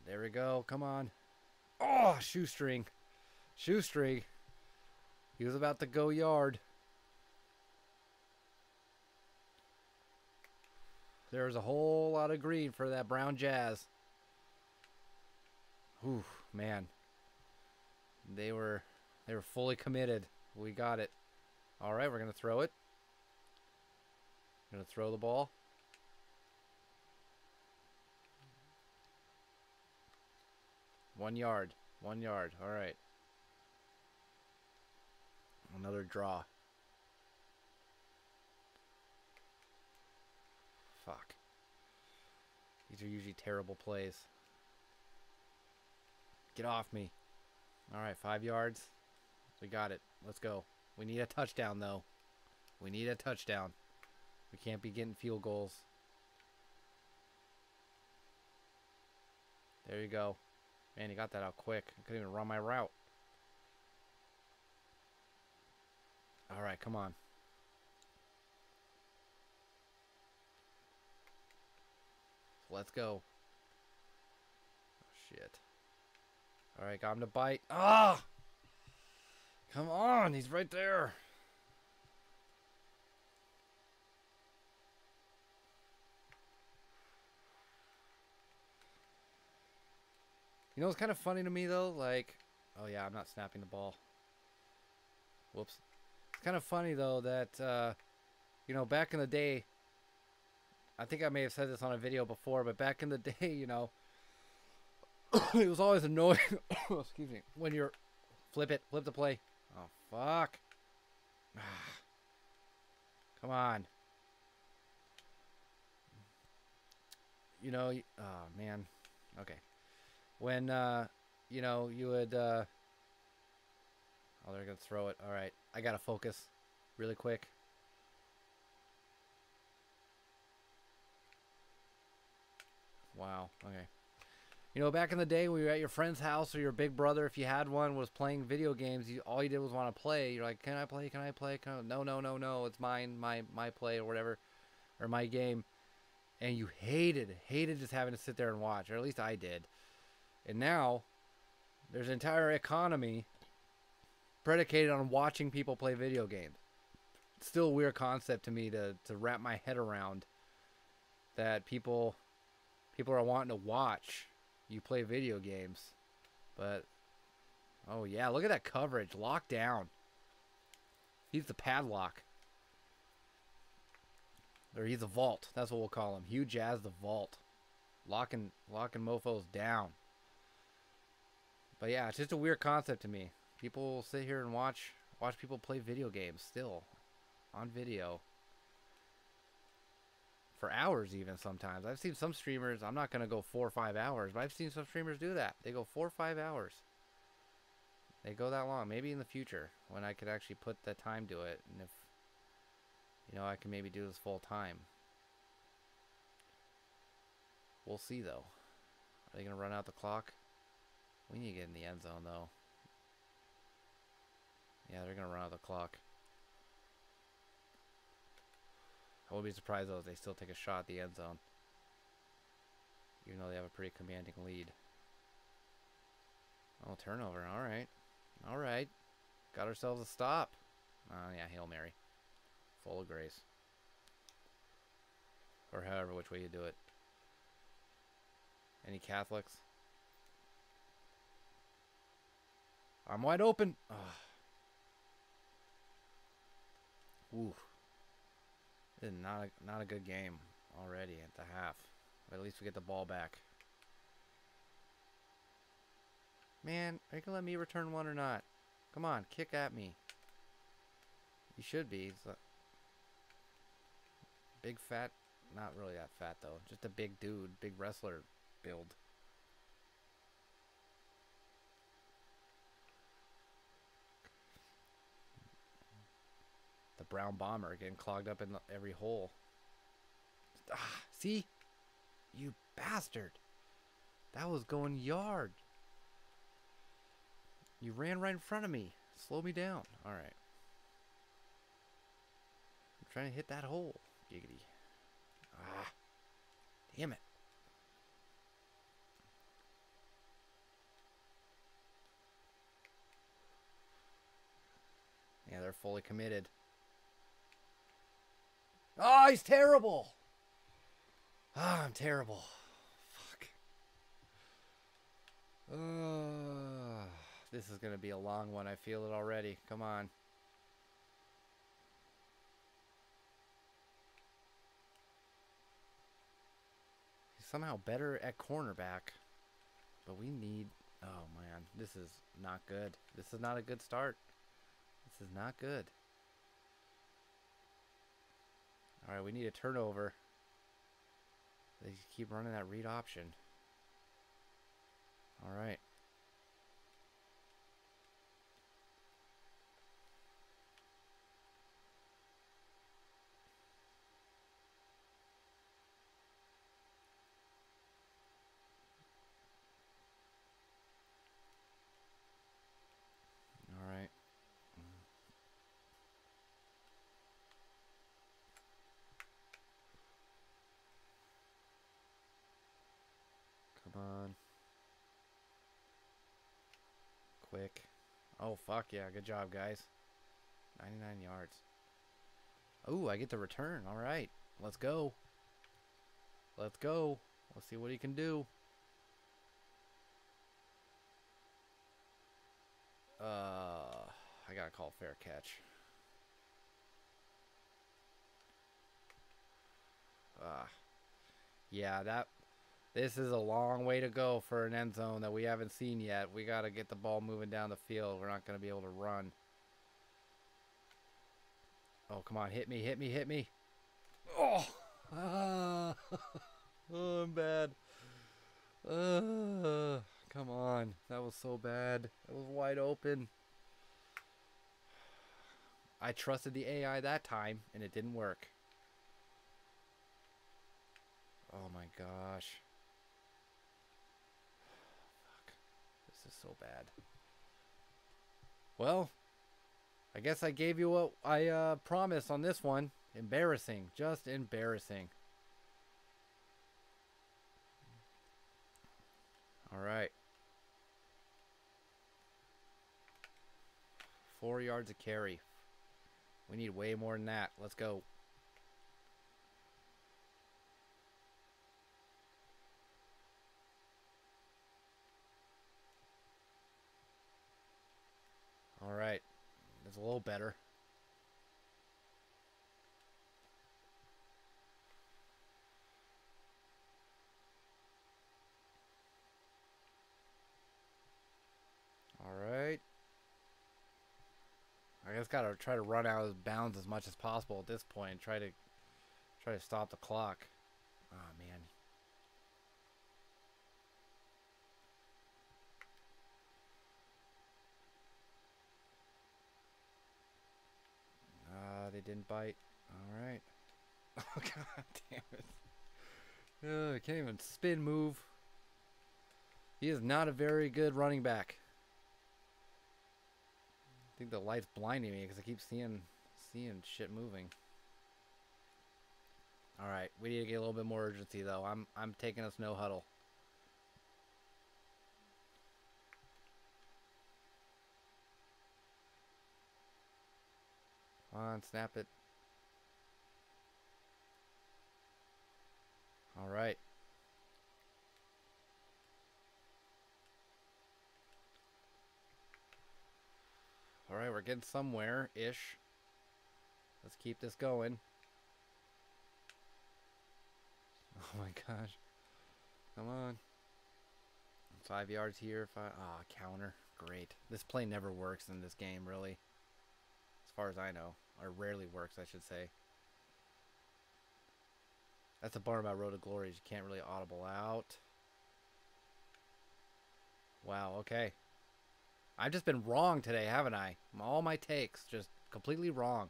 Speaker 1: There we go. Come on. Oh, shoestring. Shoestring. He was about to go yard. There was a whole lot of green for that brown jazz. Whew, man. They were they were fully committed. We got it. All right, we're going to throw it. Going to throw the ball. One yard. One yard. All right. Another draw. Fuck. These are usually terrible plays. Get off me. Alright, five yards. We got it. Let's go. We need a touchdown, though. We need a touchdown. We can't be getting field goals. There you go. Man, he got that out quick. I couldn't even run my route. Alright, come on. Let's go. Oh, shit. Alright, got him to bite. Ah! Come on, he's right there. You know what's kind of funny to me, though? Like, oh yeah, I'm not snapping the ball. Whoops. It's kind of funny, though, that, uh, you know, back in the day, I think I may have said this on a video before, but back in the day, you know, it was always annoying. excuse me. When you're flip it, flip the play. Oh fuck. Come on. You know, oh man. Okay. When uh, you know, you would uh Oh, they're to throw it. All right. I got to focus really quick. Wow. Okay. You know, back in the day when you were at your friend's house or your big brother, if you had one, was playing video games, you, all you did was want to play. You're like, can I play? Can I play? Can I? No, no, no, no. It's mine, my, my play or whatever, or my game. And you hated, hated just having to sit there and watch, or at least I did. And now, there's an entire economy predicated on watching people play video games. It's still a weird concept to me to, to wrap my head around that people people are wanting to watch you play video games. But oh yeah, look at that coverage. Lockdown. He's the padlock. Or he's the vault. That's what we'll call him. Hugh Jazz the vault. Locking locking mofos down. But yeah, it's just a weird concept to me. People will sit here and watch watch people play video games still on video for hours even sometimes. I've seen some streamers, I'm not going to go 4 or 5 hours, but I've seen some streamers do that. They go 4 or 5 hours. They go that long. Maybe in the future when I could actually put the time to it and if you know, I can maybe do this full time. We'll see though. Are they going to run out the clock? We need to get in the end zone though. Yeah, they're going to run out the clock. I wouldn't be surprised though if they still take a shot at the end zone. Even though they have a pretty commanding lead. Oh, turnover. Alright. Alright. Got ourselves a stop. Oh, yeah, Hail Mary. Full of grace. Or however which way you do it. Any Catholics? I'm wide open. Ugh. Ooh. This is not a, not a good game already at the half. But at least we get the ball back. Man, are you going to let me return one or not? Come on, kick at me. You should be. big fat, not really that fat though. Just a big dude, big wrestler build. Brown bomber getting clogged up in every hole. Ah, see? You bastard. That was going yard. You ran right in front of me. Slow me down. Alright. I'm trying to hit that hole. Giggity. Ah. Damn it. Yeah, they're fully committed. Oh, he's terrible. Ah, oh, I'm terrible. Fuck. Uh, this is going to be a long one. I feel it already. Come on. He's somehow better at cornerback. But we need... Oh, man. This is not good. This is not a good start. This is not good. Alright, we need a turnover. They keep running that read option. Alright. Quick. Oh, fuck yeah. Good job, guys. 99 yards. Oh, I get the return. All right. Let's go. Let's go. Let's see what he can do. Uh, I gotta call fair catch. Uh, yeah, that This is a long way to go for an end zone that we haven't seen yet. We got to get the ball moving down the field. We're not going to be able to run. Oh, come on. Hit me, hit me, hit me. Oh, ah. oh I'm bad. Uh, come on. That was so bad. It was wide open. I trusted the AI that time, and it didn't work. Oh my gosh. Fuck. This is so bad. Well, I guess I gave you what I uh, promised on this one. Embarrassing. Just embarrassing. All right. Four yards of carry. We need way more than that. Let's go. All right. It's a little better. All right. I guess gotta try to run out of bounds as much as possible at this point. Try to try to stop the clock. Oh man. Uh, they didn't bite. All right. Oh god damn it. Uh, can't even spin move. He is not a very good running back. I think the light's blinding me because I keep seeing seeing shit moving. All right, we need to get a little bit more urgency though. I'm I'm taking us no huddle. On, snap it. All right. All right, we're getting somewhere-ish. Let's keep this going. Oh my gosh. Come on. Five yards here. Five. Ah, oh, counter. Great. This play never works in this game, really. As far as I know. Or rarely works, I should say. That's a bar about Road to Glory. You can't really audible out. Wow, okay. I've just been wrong today, haven't I? All my takes just completely wrong.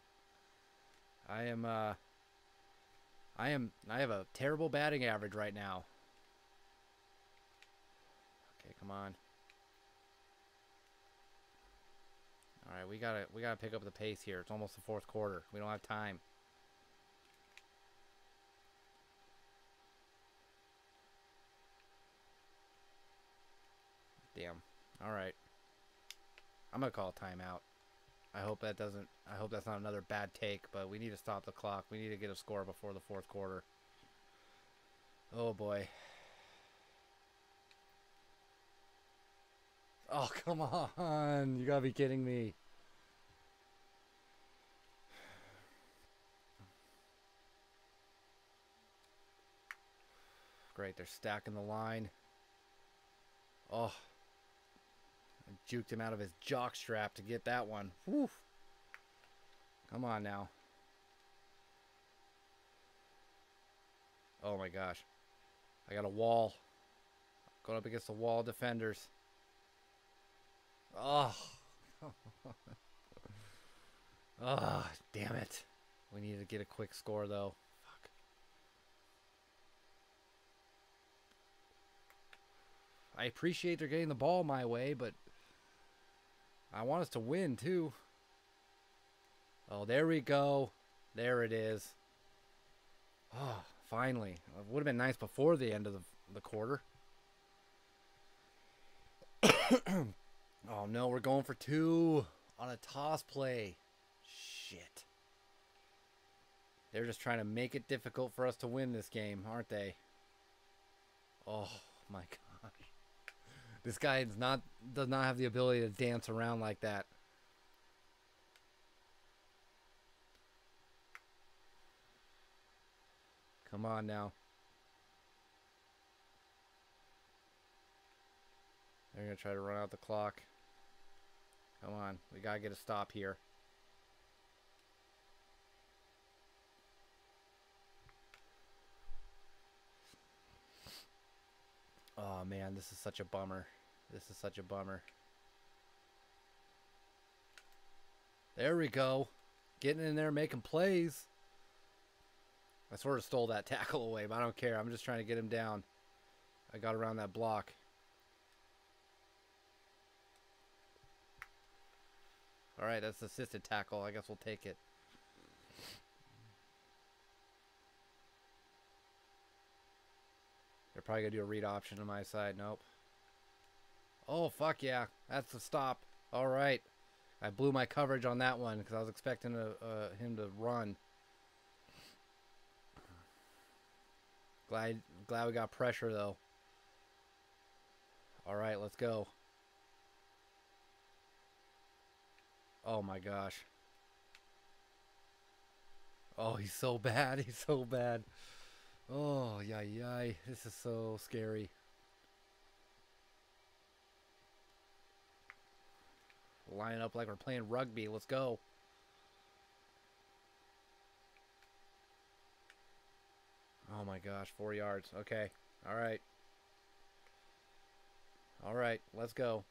Speaker 1: I am uh I am I have a terrible batting average right now. Okay, come on. All right, we got to we got to pick up the pace here. It's almost the fourth quarter. We don't have time. Damn. All right. I'm gonna call timeout. I hope that doesn't. I hope that's not another bad take. But we need to stop the clock. We need to get a score before the fourth quarter. Oh boy. Oh come on! You gotta be kidding me. Great, they're stacking the line. Oh. I juked him out of his jock strap to get that one. Whew. Come on now. Oh my gosh. I got a wall. Going up against the wall defenders. Oh. oh, damn it. We need to get a quick score though. Fuck. I appreciate they're getting the ball my way, but I want us to win too. Oh, there we go. There it is. Oh, finally. It would have been nice before the end of the, the quarter. oh no, we're going for two on a toss play. Shit. They're just trying to make it difficult for us to win this game, aren't they? Oh my gosh. This guy does not does not have the ability to dance around like that. Come on now. They're going to try to run out the clock. Come on. We got to get a stop here. Oh man, this is such a bummer. This is such a bummer. There we go. Getting in there, making plays. I sort of stole that tackle away, but I don't care. I'm just trying to get him down. I got around that block. All right, that's assisted tackle. I guess we'll take it. They're probably going to do a read option on my side. Nope. Oh, fuck yeah. That's the stop. All right. I blew my coverage on that one because I was expecting uh, him to run. Glad, glad we got pressure, though. All right, let's go. Oh, my gosh. Oh, he's so bad. He's so bad. Oh, yay, yay. This is so scary. Line up like we're playing rugby. Let's go. Oh my gosh, four yards. Okay. All right. All right, let's go.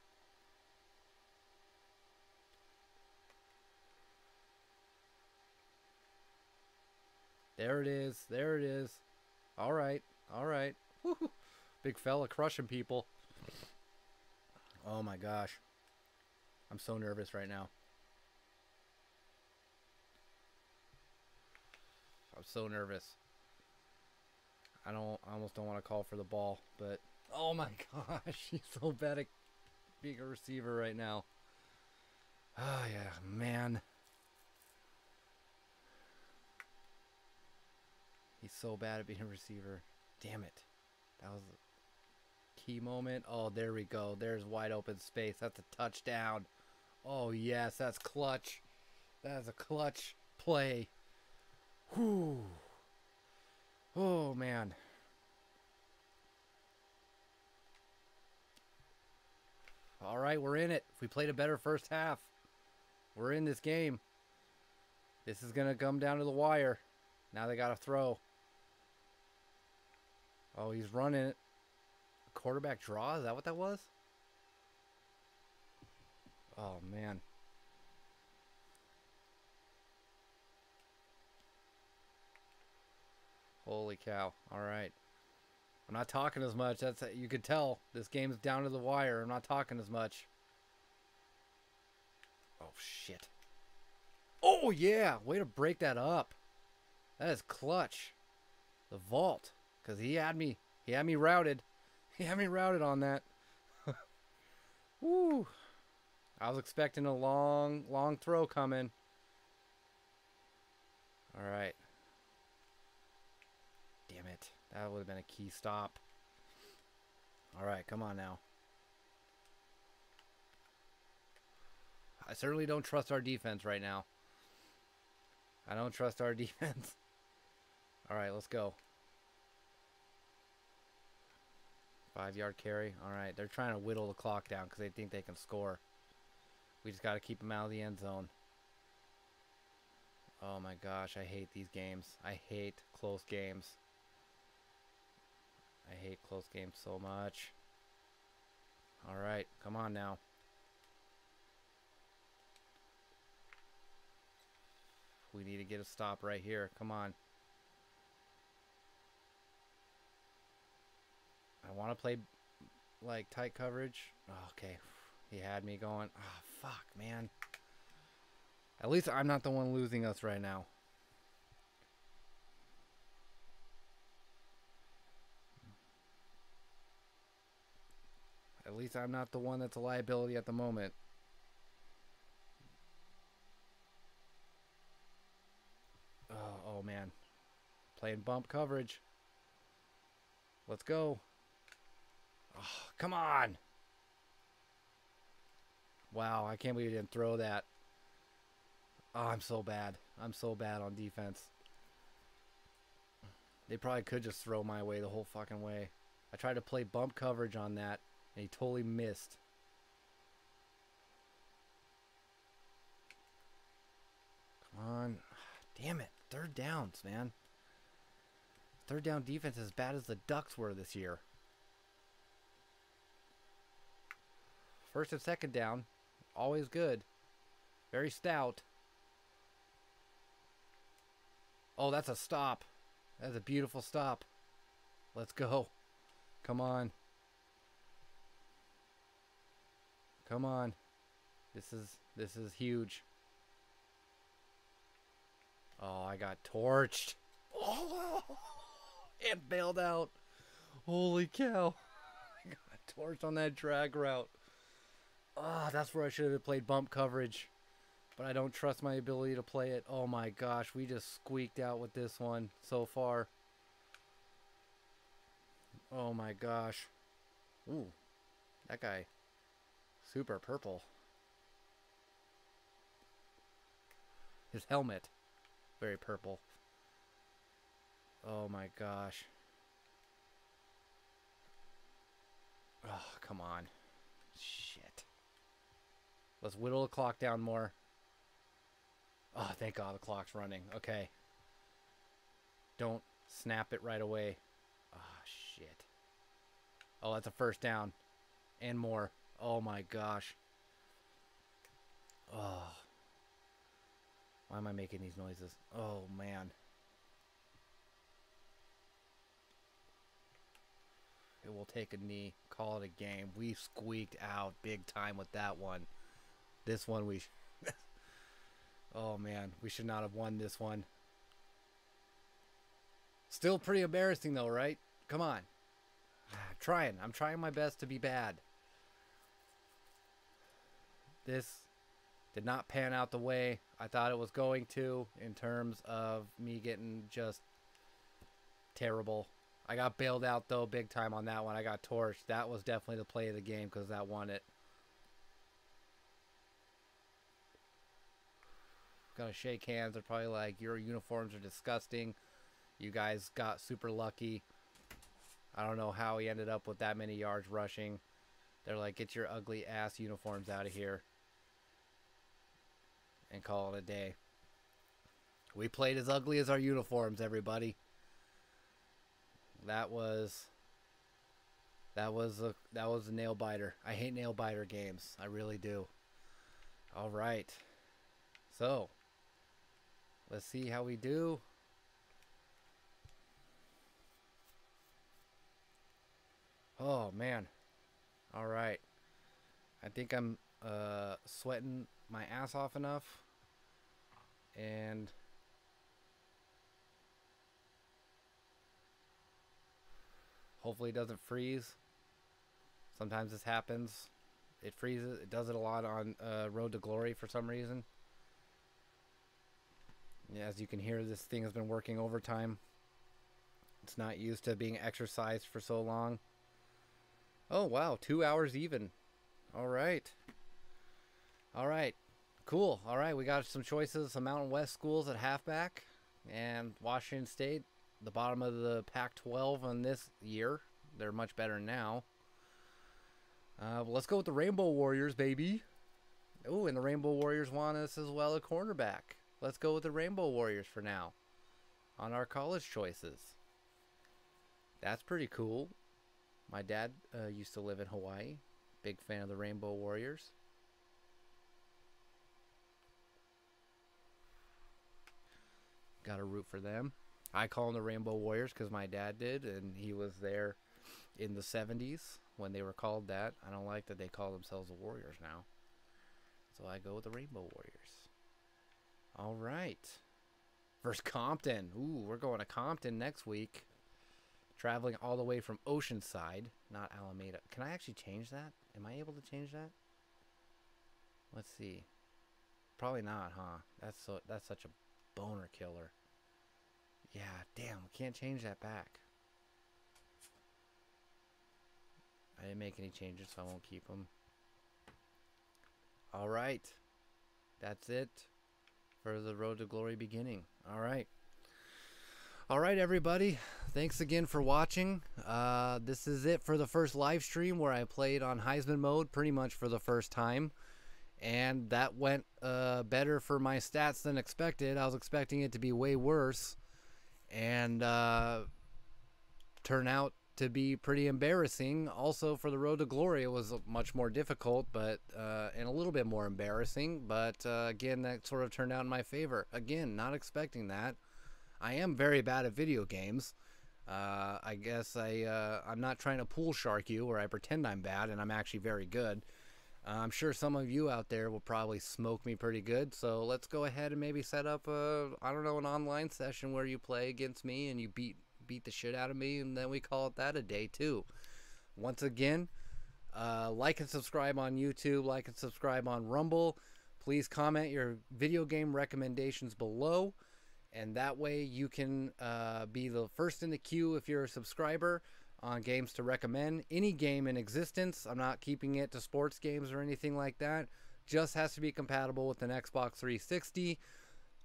Speaker 1: There it is. There it is. All right. All right. Big fella crushing people. Oh my gosh. I'm so nervous right now. I'm so nervous. I don't I almost don't want to call for the ball, but oh my gosh, he's so bad at being a receiver right now. Oh yeah, man. He's so bad at being a receiver. Damn it. That was a key moment. Oh, there we go. There's wide open space. That's a touchdown. Oh, yes. That's clutch. That is a clutch play. Whew. Oh, man. All right, we're in it. If we played a better first half, we're in this game. This is going to come down to the wire. Now they got to throw. Oh, he's running it. Quarterback draw? Is that what that was? Oh, man. Holy cow. All right. I'm not talking as much. That's You could tell this game's down to the wire. I'm not talking as much. Oh, shit. Oh, yeah. Way to break that up. That is clutch. The vault. Because he had me, he had me routed. He had me routed on that. Woo. I was expecting a long, long throw coming. All right. Damn it. That would have been a key stop. All right, come on now. I certainly don't trust our defense right now. I don't trust our defense. All right, let's go. Five yard carry. All right. They're trying to whittle the clock down because they think they can score. We just got to keep them out of the end zone. Oh my gosh. I hate these games. I hate close games. I hate close games so much. All right. Come on now. We need to get a stop right here. Come on. I want to play like tight coverage. Okay, he had me going. Oh fuck, man. At least I'm not the one losing us right now. At least I'm not the one that's a liability at the moment. Oh, oh man. Playing bump coverage. Let's go. Oh, come on. Wow, I can't believe he didn't throw that. Oh, I'm so bad. I'm so bad on defense. They probably could just throw my way the whole fucking way. I tried to play bump coverage on that And he totally missed. Come on. Damn it. Third downs, man. Third down defense as bad as the Ducks were this year. First and second down, always good. Very stout. Oh, that's a stop. That's a beautiful stop. Let's go. Come on. Come on. This is this is huge. Oh, I got torched. Oh, and bailed out. Holy cow. I got torched on that drag route. Oh, that's where I should have played bump coverage. But I don't trust my ability to play it. Oh my gosh, we just squeaked out with this one so far. Oh my gosh. Ooh, that guy. Super purple. His helmet. Very purple. Oh my gosh. Oh, come on. Shit. Let's whittle the clock down more. Oh, thank God the clock's running. Okay. Don't snap it right away. Oh, shit. Oh, that's a first down. And more. Oh, my gosh. Oh. Why am I making these noises? Oh, man. It will take a knee. Call it a game. We squeaked out big time with that one. This one we... oh, man. We should not have won this one. Still pretty embarrassing, though, right? Come on. I'm trying. I'm trying my best to be bad. This did not pan out the way I thought it was going to in terms of me getting just terrible. I got bailed out though big time on that one. I got torched. That was definitely the play of the game because that won it. Gonna shake hands. They're probably like, your uniforms are disgusting. You guys got super lucky. I don't know how he ended up with that many yards rushing. They're like, get your ugly ass uniforms out of here and call it a day. We played as ugly as our uniforms, everybody. That was that was a that was a nail biter. I hate nail biter games. I really do. All right. So, let's see how we do. Oh man. All right. I think I'm uh, sweating my ass off enough and hopefully it doesn't freeze sometimes this happens it freezes it does it a lot on uh, road to glory for some reason as you can hear this thing has been working overtime it's not used to being exercised for so long oh wow two hours even all right all right. Cool. All right. We got some choices. Some Mountain West schools at halfback. And Washington State, the bottom of the Pac 12 on this year. They're much better now. Uh, well, let's go with the Rainbow Warriors, baby. Oh, and the Rainbow Warriors want us as well a cornerback. Let's go with the Rainbow Warriors for now on our college choices. That's pretty cool. My dad uh, used to live in Hawaii. Big fan of the Rainbow Warriors. Got to root for them. I call them the Rainbow Warriors because my dad did, and he was there in the 70s when they were called that. I don't like that they call themselves the Warriors now. So I go with the Rainbow Warriors. All right. Versus Compton. Ooh, we're going to Compton next week. Traveling all the way from Oceanside, not Alameda. Can I actually change that? Am I able to change that? Let's see. Probably not, huh? That's so that's such a boner killer. Yeah, damn, we can't change that back. I didn't make any changes, so I won't keep them. Alright. That's it for the Road to Glory beginning. Alright. All right, everybody. Thanks again for watching. Uh, this is it for the first live stream where I played on Heisman mode pretty much for the first time. And that went uh, better for my stats than expected. I was expecting it to be way worse. And uh, turn out to be pretty embarrassing. Also, for the road to glory, it was much more difficult, but uh, and a little bit more embarrassing. But uh, again, that sort of turned out in my favor. Again, not expecting that. I am very bad at video games. Uh, I guess I uh, I'm not trying to pool shark you, or I pretend I'm bad and I'm actually very good. Uh, I'm sure some of you out there will probably smoke me pretty good. So let's go ahead and maybe set up a I don't know an online session where you play against me and you beat beat the shit out of me, and then we call it that a day too. Once again, uh, like and subscribe on YouTube, like and subscribe on Rumble. Please comment your video game recommendations below, and that way you can uh, be the first in the queue if you're a subscriber on games to recommend. Any game in existence, I'm not keeping it to sports games or anything like that, just has to be compatible with an Xbox 360.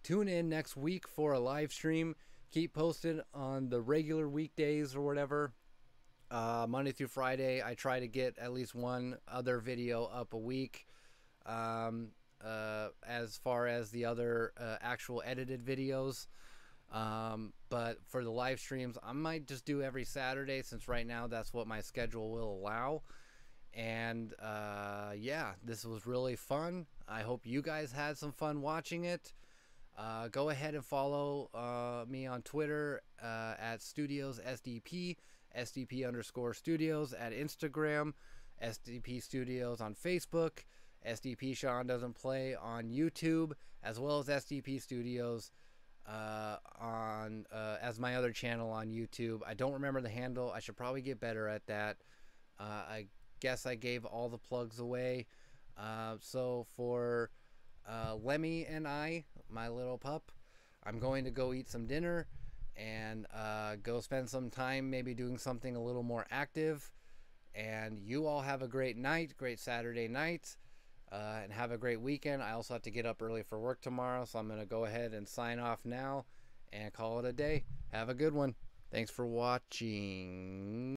Speaker 1: Tune in next week for a live stream keep posted on the regular weekdays or whatever. Uh, Monday through Friday, I try to get at least one other video up a week. Um, uh, as far as the other uh, actual edited videos. Um, but for the live streams, I might just do every Saturday since right now that's what my schedule will allow. And uh, yeah, this was really fun. I hope you guys had some fun watching it. Uh, go ahead and follow uh, me on Twitter uh, at Studios SDP, SDP underscore Studios at Instagram, SDP Studios on Facebook, SDP Sean Doesn't Play on YouTube, as well as SDP Studios uh, on uh, as my other channel on YouTube. I don't remember the handle. I should probably get better at that. Uh, I guess I gave all the plugs away. so for Lemmy and I, my little pup, I'm going to go eat some dinner and uh, go spend some time maybe doing something a little more active. And you all have a great night, great Saturday night, uh, and have a great weekend. I also have to get up early for work tomorrow, so I'm going to go ahead and sign off now and call it a day. Have a good one. Thanks for watching.